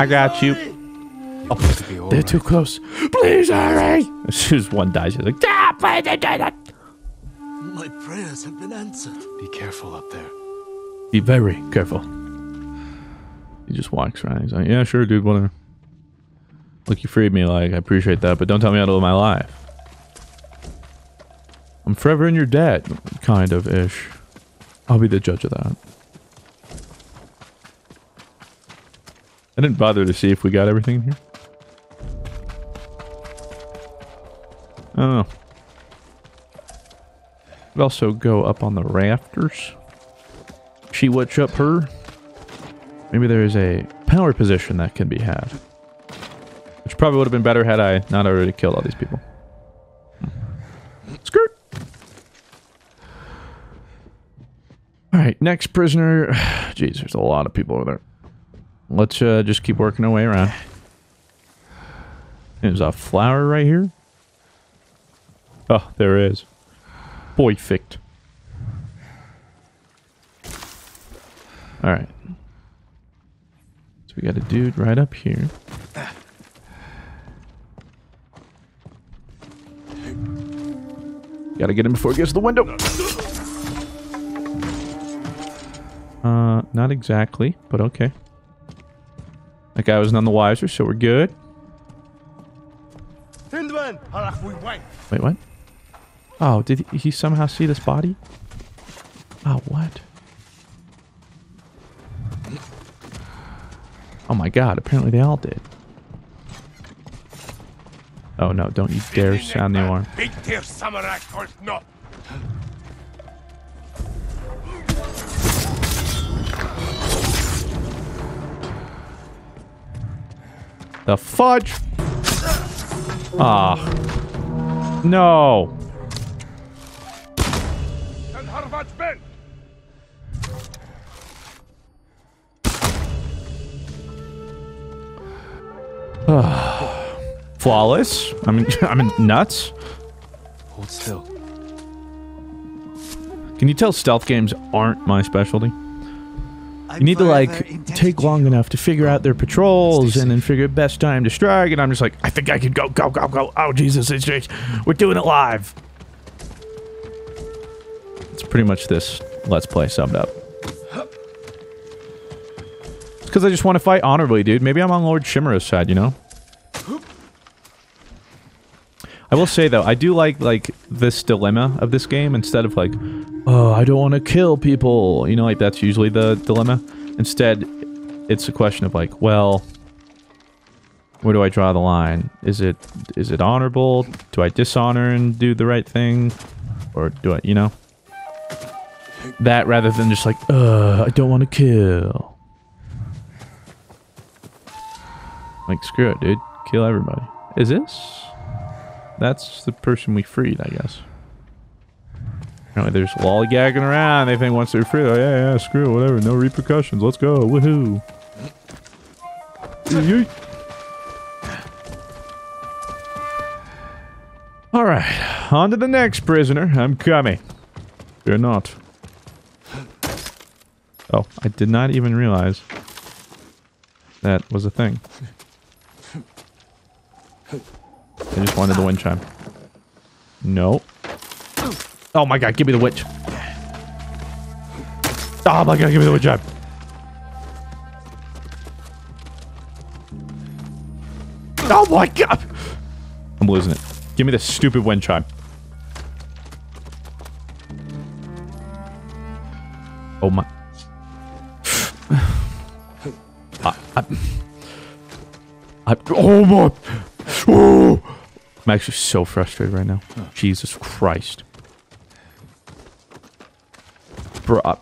I got you. Oh, they're too close. Please hurry! As soon as one dies, he's like, ah, please, I died. My prayers have been answered. Be careful up there. Be very careful. He just walks around. He's like, yeah, sure, dude, whatever. Look, you freed me. Like, I appreciate that, but don't tell me how to live my life. I'm forever in your debt. Kind of ish. I'll be the judge of that. I didn't bother to see if we got everything here. I don't know. Could also go up on the rafters. She what's up her. Maybe there is a power position that can be had. Which probably would have been better had I not already killed all these people. Skirt! Alright, next prisoner. Jeez, there's a lot of people over there. Let's uh, just keep working our way around. There's a flower right here. Oh, there is. boyfict. Alright. So we got a dude right up here. Gotta get him before he gets to the window. Uh, not exactly, but okay. That guy was none the wiser, so we're good. Wait, what? Oh, did he, somehow see this body? Oh, what? Oh my god, apparently they all did. Oh no, don't you dare sound the alarm. Big dear samurai called no. The fudge! Ah. No. And Harvat Ben. Flawless. I mean, I mean, nuts. Hold still. Can you tell stealth games aren't my specialty? You need to like take long enough to figure out their patrols and then figure best time to strike. And I'm just like, I think I can go, go, go, go. Oh Jesus, it's just, we're doing it live. It's pretty much this let's play summed up. It's because I just want to fight honorably, dude. Maybe I'm on Lord Shimura's side, you know. I will say though, I do like like this dilemma of this game instead of like, oh, I don't want to kill people. You know, like that's usually the dilemma. Instead, it's a question of like, well, where do I draw the line? Is it is it honorable? Do I dishonor and do the right thing, or do I, you know, that rather than just like, uh, I don't want to kill. Like, screw it, dude. Kill everybody. Is this? That's the person we freed, I guess. Apparently there's lollygagging around. They think once they're free, oh yeah, yeah, screw it, whatever. No repercussions. Let's go. Woohoo. Yeet. Alright, on to the next prisoner. I'm coming. You're not. Oh, I did not even realize that was a thing. I just wanted the wind chime. No. Oh my god, give me the witch. Oh my god, give me the wind chime. Oh my god! I'm losing it. Give me the stupid wind chime. Oh my... I, I, oh my... Oh! I'm actually so frustrated right now. Jesus Christ. Bro. I-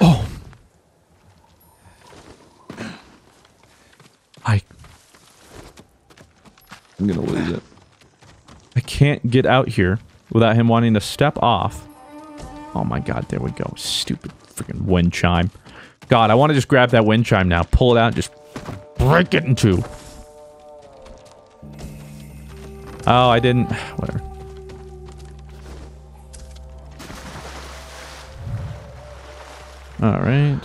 Oh. I... I'm gonna lose it. I can't get out here without him wanting to step off. Oh my god, there we go. Stupid freaking wind chime. God, I want to just grab that wind chime now, pull it out, and just break it in two. Oh, I didn't. Whatever. All right.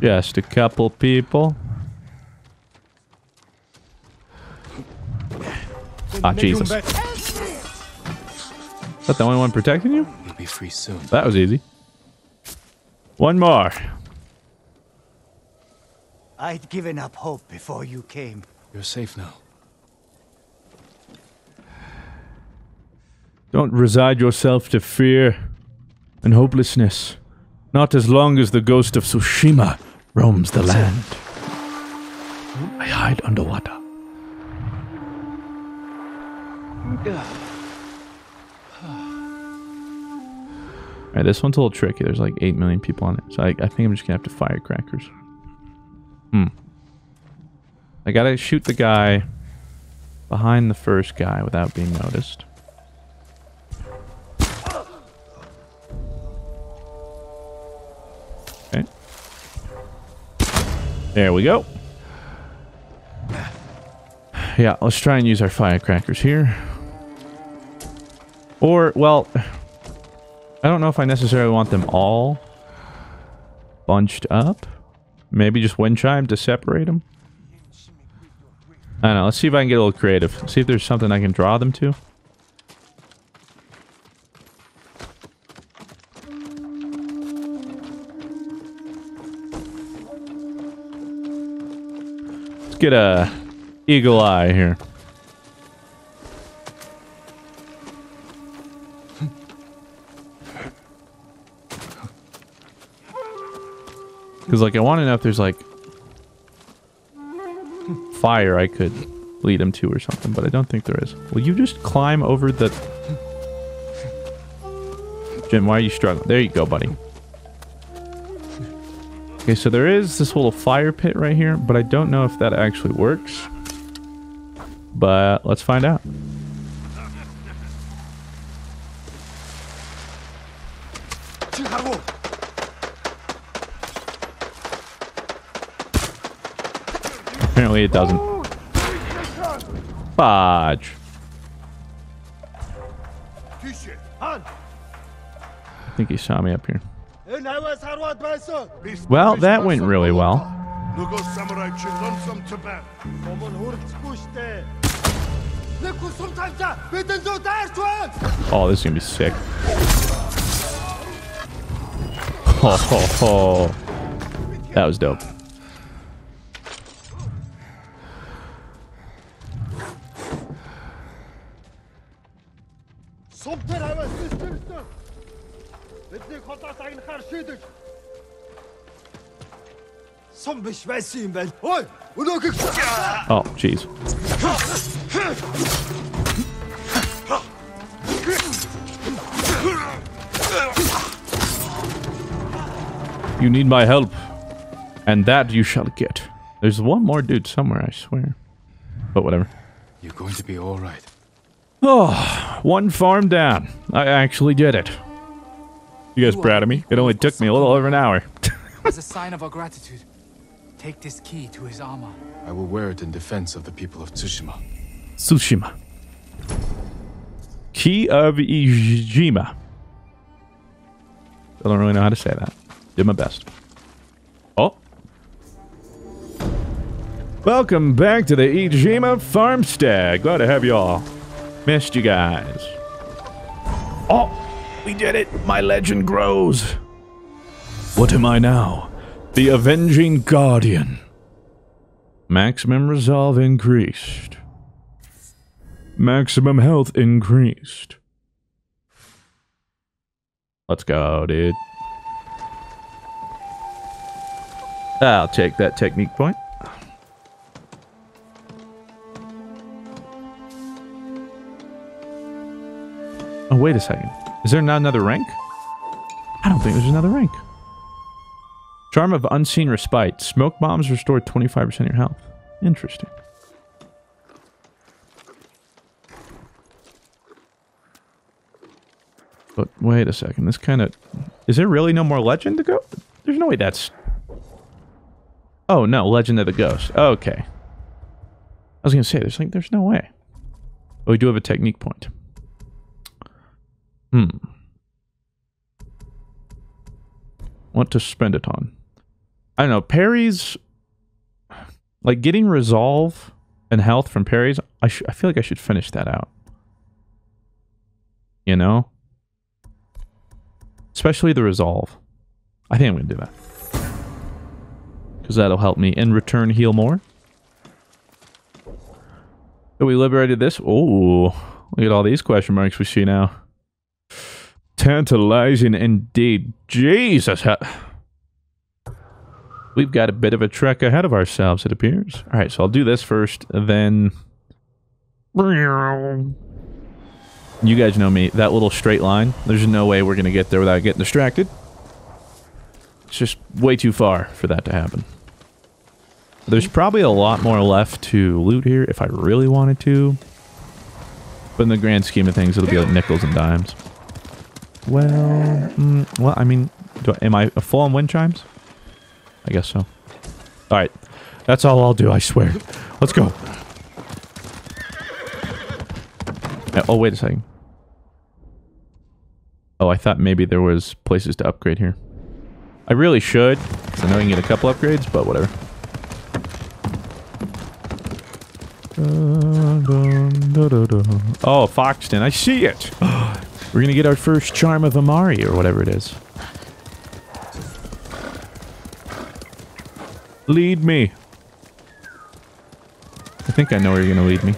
Just a couple people. Ah, Jesus. Is that the only one protecting you? We'll be free soon. That was easy. One more. I'd given up hope before you came. You're safe now. Don't resign yourself to fear and hopelessness. Not as long as the ghost of Tsushima roams the land. I hide underwater. Alright, this one's a little tricky. There's like 8 million people on it. So I, I think I'm just gonna have to fire crackers. Hmm. I gotta shoot the guy behind the first guy without being noticed. Okay. There we go. Yeah, let's try and use our firecrackers here. Or, well, I don't know if I necessarily want them all bunched up. Maybe just wind chime to separate them. I don't know. Let's see if I can get a little creative. See if there's something I can draw them to. Let's get a eagle eye here. Because, like, I want to know if there's, like, fire I could lead him to or something, but I don't think there is. Will you just climb over the... Jin, why are you struggling? There you go, buddy. Okay, so there is this little fire pit right here, but I don't know if that actually works. But let's find out. It doesn't. Fudge. I think he saw me up here. Well, that went really well. Oh, this is gonna be sick. Oh, ho, ho. That was dope. Oh, jeez. You need my help. And that you shall get. There's one more dude somewhere, I swear. But whatever. You're going to be all right. Oh, one farm down. I actually did it. You guys proud of me? It only took me a little over an hour. As a sign of our gratitude, take this key to his armor. I will wear it in defense of the people of Tsushima. Tsushima. Key of Ijima. I don't really know how to say that. Did my best. Oh. Welcome back to the Ijima Farmstead. Glad to have you all. Missed you guys. Oh, we did it. My legend grows. What am I now? The Avenging Guardian. Maximum resolve increased. Maximum health increased. Let's go, dude. I'll take that technique point. Oh, wait a second. Is there not another rank? I don't think there's another rank. Charm of Unseen Respite. Smoke bombs restore 25% of your health. Interesting. But wait a second. This kind of... Is there really no more Legend to go? There's no way that's... Oh, no. Legend of the Ghost. Okay. I was going to say, there's like, there's no way. But we do have a technique point. Hmm. What to spend it on? I don't know. Parries, like getting resolve and health from parries. I I feel like I should finish that out. You know, especially the resolve. I think I'm gonna do that because that'll help me in return heal more. So we liberated this. Oh, look at all these question marks we see now. Tantalizing indeed. Jesus. We've got a bit of a trek ahead of ourselves, it appears. All right, so I'll do this first, then... You guys know me. That little straight line, there's no way we're going to get there without getting distracted. It's just way too far for that to happen. There's probably a lot more left to loot here if I really wanted to. But in the grand scheme of things, it'll be like nickels and dimes. Well, mm, well, I mean, do, am I full on wind chimes? I guess so. Alright. That's all I'll do, I swear. Let's go. Oh, wait a second. Oh, I thought maybe there was places to upgrade here. I really should, because I know I can get a couple upgrades, but whatever. Oh, Foxton, I see it. We're gonna get our first charm of Amari or whatever it is. Lead me. I think I know where you're gonna lead me.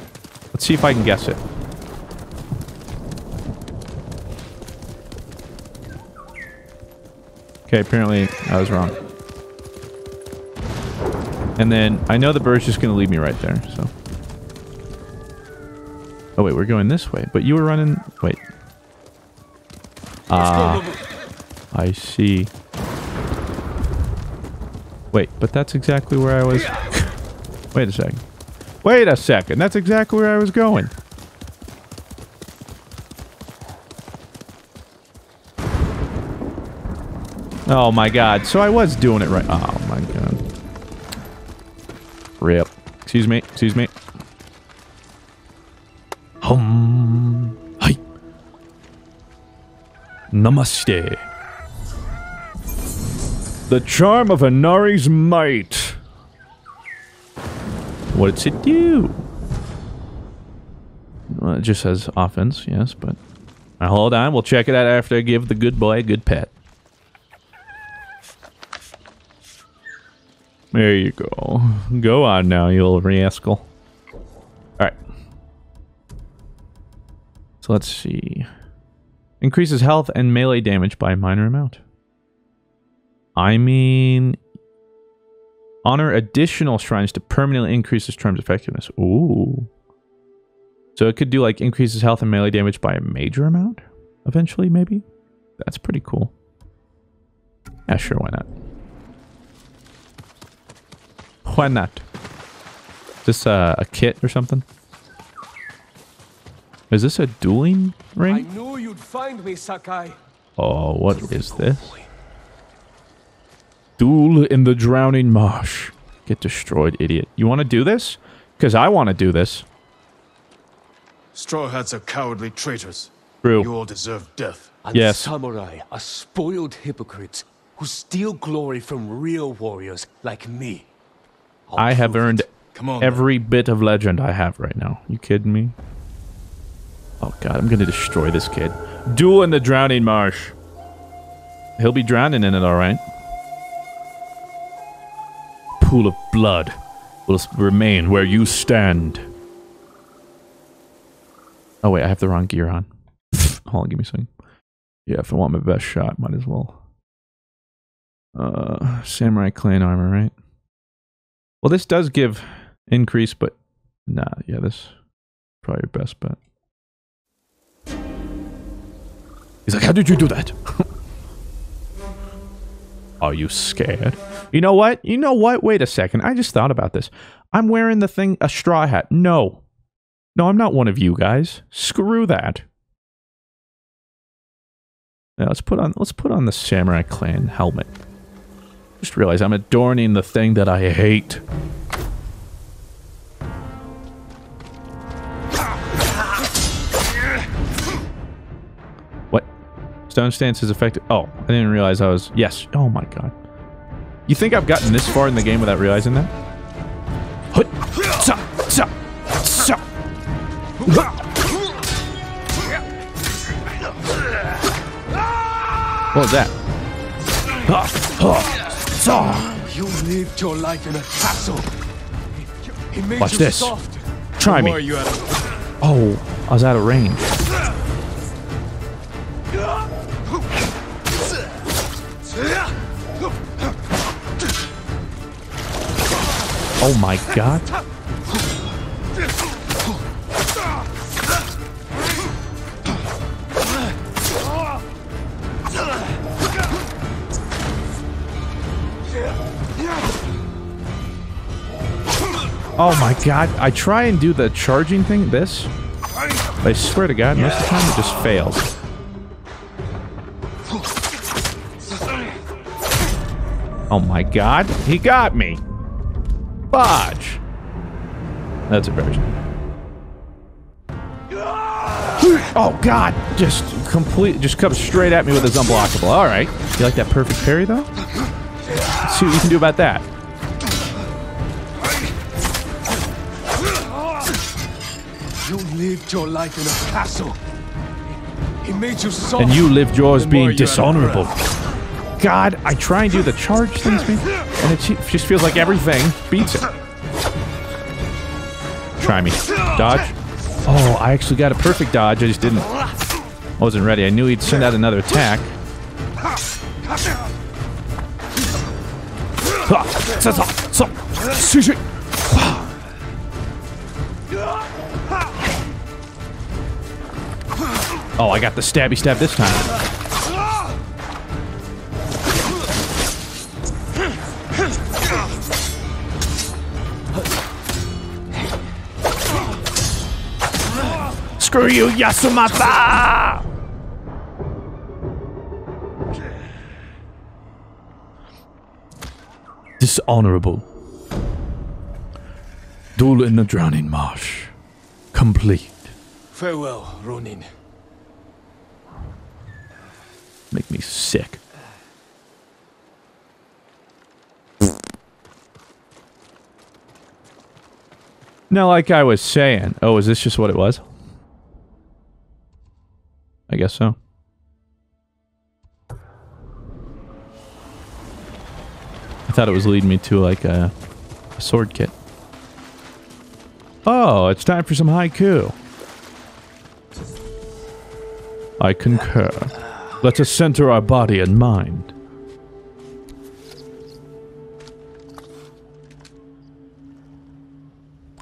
Let's see if I can guess it. Okay, apparently I was wrong. And then I know the bird's just gonna lead me right there, so. Oh wait, we're going this way, but you were running. Wait. Ah, I see. Wait, but that's exactly where I was. wait a second. Wait a second. That's exactly where I was going. Oh my god. So I was doing it right. Oh my god. Rip. Excuse me. Excuse me. Hum. Namaste. The charm of Inari's might. What's it do? Well, it just says offense, yes, but... Now hold on, we'll check it out after I give the good boy a good pet. There you go. Go on now, you little rascal. Alright. So let's see. Increases health and melee damage by a minor amount. I mean... Honor additional shrines to permanently increase this charm's effectiveness. Ooh. So it could do like increases health and melee damage by a major amount? Eventually, maybe? That's pretty cool. Yeah, sure, why not? Why not? Is this uh, a kit or something? Is this a dueling ring? I ring? knew you'd find me, Sakai. Oh, what is this? Duel in the drowning marsh. Get destroyed, idiot. You want to do this? Because I want to do this. Straw Hats are cowardly traitors. True. You all deserve death. And Yes. samurai are spoiled hypocrites who steal glory from real warriors like me. I have earned Come on, every bit of legend I have right now. You kidding me? Oh god, I'm gonna destroy this kid. Duel in the drowning marsh. He'll be drowning in it, alright. Pool of blood will remain where you stand. Oh wait, I have the wrong gear on. Hold on, give me a second. Yeah, if I want my best shot, might as well. Uh, samurai clan armor, right? Well, this does give increase, but nah, yeah, this probably your best bet. He's like, how did you do that? Are you scared? You know what? You know what? Wait a second. I just thought about this. I'm wearing the thing, a straw hat. No. No, I'm not one of you guys. Screw that. Now let's put on let's put on the Samurai Clan helmet. Just realize I'm adorning the thing that I hate. Stone stance is effective. Oh, I didn't realize I was. Yes. Oh my god. You think I've gotten this far in the game without realizing that? What was that? Ha, ha, sa. You lived your life in a castle. Made Watch you this. soft. Try me. Why are you out of Oh, I was out of range. Oh my god. Oh my god. I try and do the charging thing, this. I swear to god, most of the time it just fails. Oh my god. He got me. Bodge. That's embarrassing. Oh god. Just complete just comes straight at me with his unblockable. Alright. You like that perfect parry though? Let's see what you can do about that. You lived your life in a castle. He made you soft. And you lived yours being of dishonorable. God, I try and do the charge things, man, and it just feels like everything beats it. Try me. Dodge. Oh, I actually got a perfect dodge. I just didn't. I wasn't ready. I knew he'd send out another attack. Oh, I got the stabby stab this time. Screw you, Yasumata! Dishonorable. Duel in the Drowning Marsh. Complete. Farewell, Ronin. Make me sick. Now, like I was saying, oh, is this just what it was? I guess so. I thought it was leading me to like a, a sword kit. Oh, it's time for some haiku. I concur. Let us center our body and mind.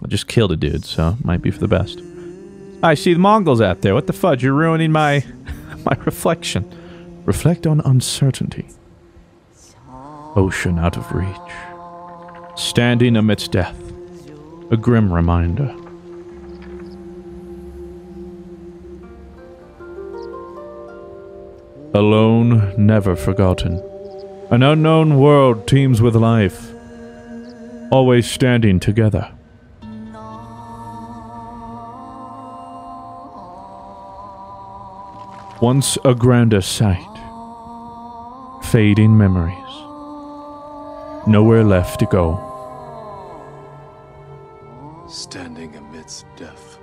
I just killed a dude, so might be for the best. I see the Mongols out there. What the fudge? You're ruining my my reflection. Reflect on uncertainty. Ocean out of reach. Standing amidst death. A grim reminder. Alone, never forgotten. An unknown world teems with life. Always standing together. Once a grander sight. Fading memories. Nowhere left to go. Standing amidst death.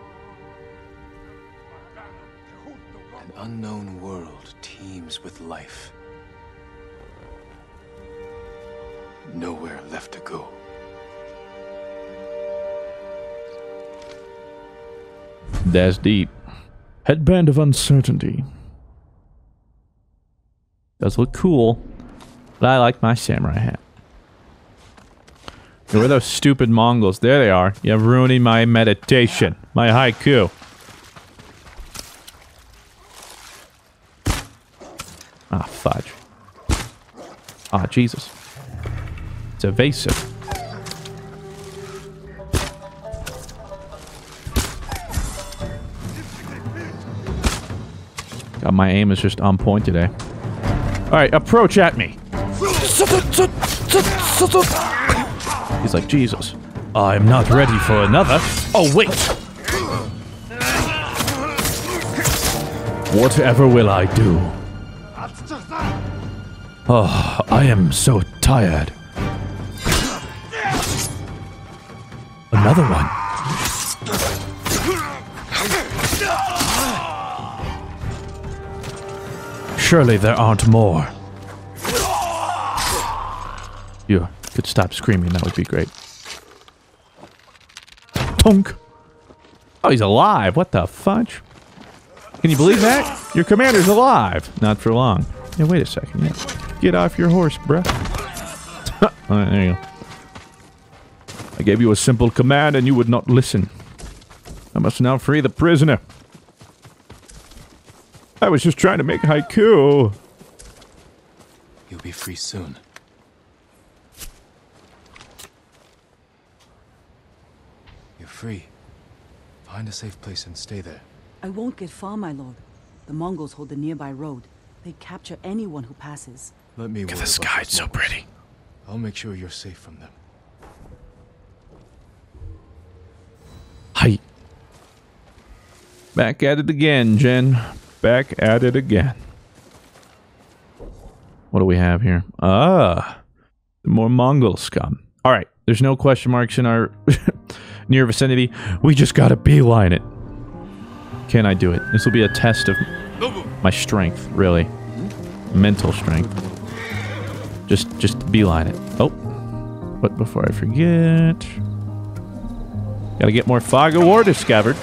An unknown world teems with life. Nowhere left to go. That's deep. Headband of uncertainty. Does look cool, but I like my samurai hat. Where are those stupid Mongols? There they are. You're ruining my meditation. My haiku. Ah, fudge. Ah, Jesus. It's evasive. God, my aim is just on point today. Alright, approach at me. He's like, Jesus. I'm not ready for another. Oh, wait. Whatever will I do? Oh, I am so tired. Another one. Surely there aren't more. You could stop screaming, that would be great. Tonk! Oh, he's alive. What the fudge? Can you believe that? Your commander's alive. Not for long. Yeah, wait a second. Yeah. Get off your horse, bruh. There you go. I gave you a simple command and you would not listen. I must now free the prisoner. I was just trying to make haiku. You'll be free soon. You're free. Find a safe place and stay there. I won't get far, my lord. The Mongols hold the nearby road. They capture anyone who passes. Let me Look at the sky, it's so pretty. I'll make sure you're safe from them. Hi. Back at it again, Jin. Back at it again. What do we have here? Ah, more Mongol scum. All right, there's no question marks in our near vicinity. We just gotta beeline it. Can I do it? This will be a test of my strength, really. Mental strength. Just, just beeline it. Oh. But before I forget... Gotta get more fog of war discovered.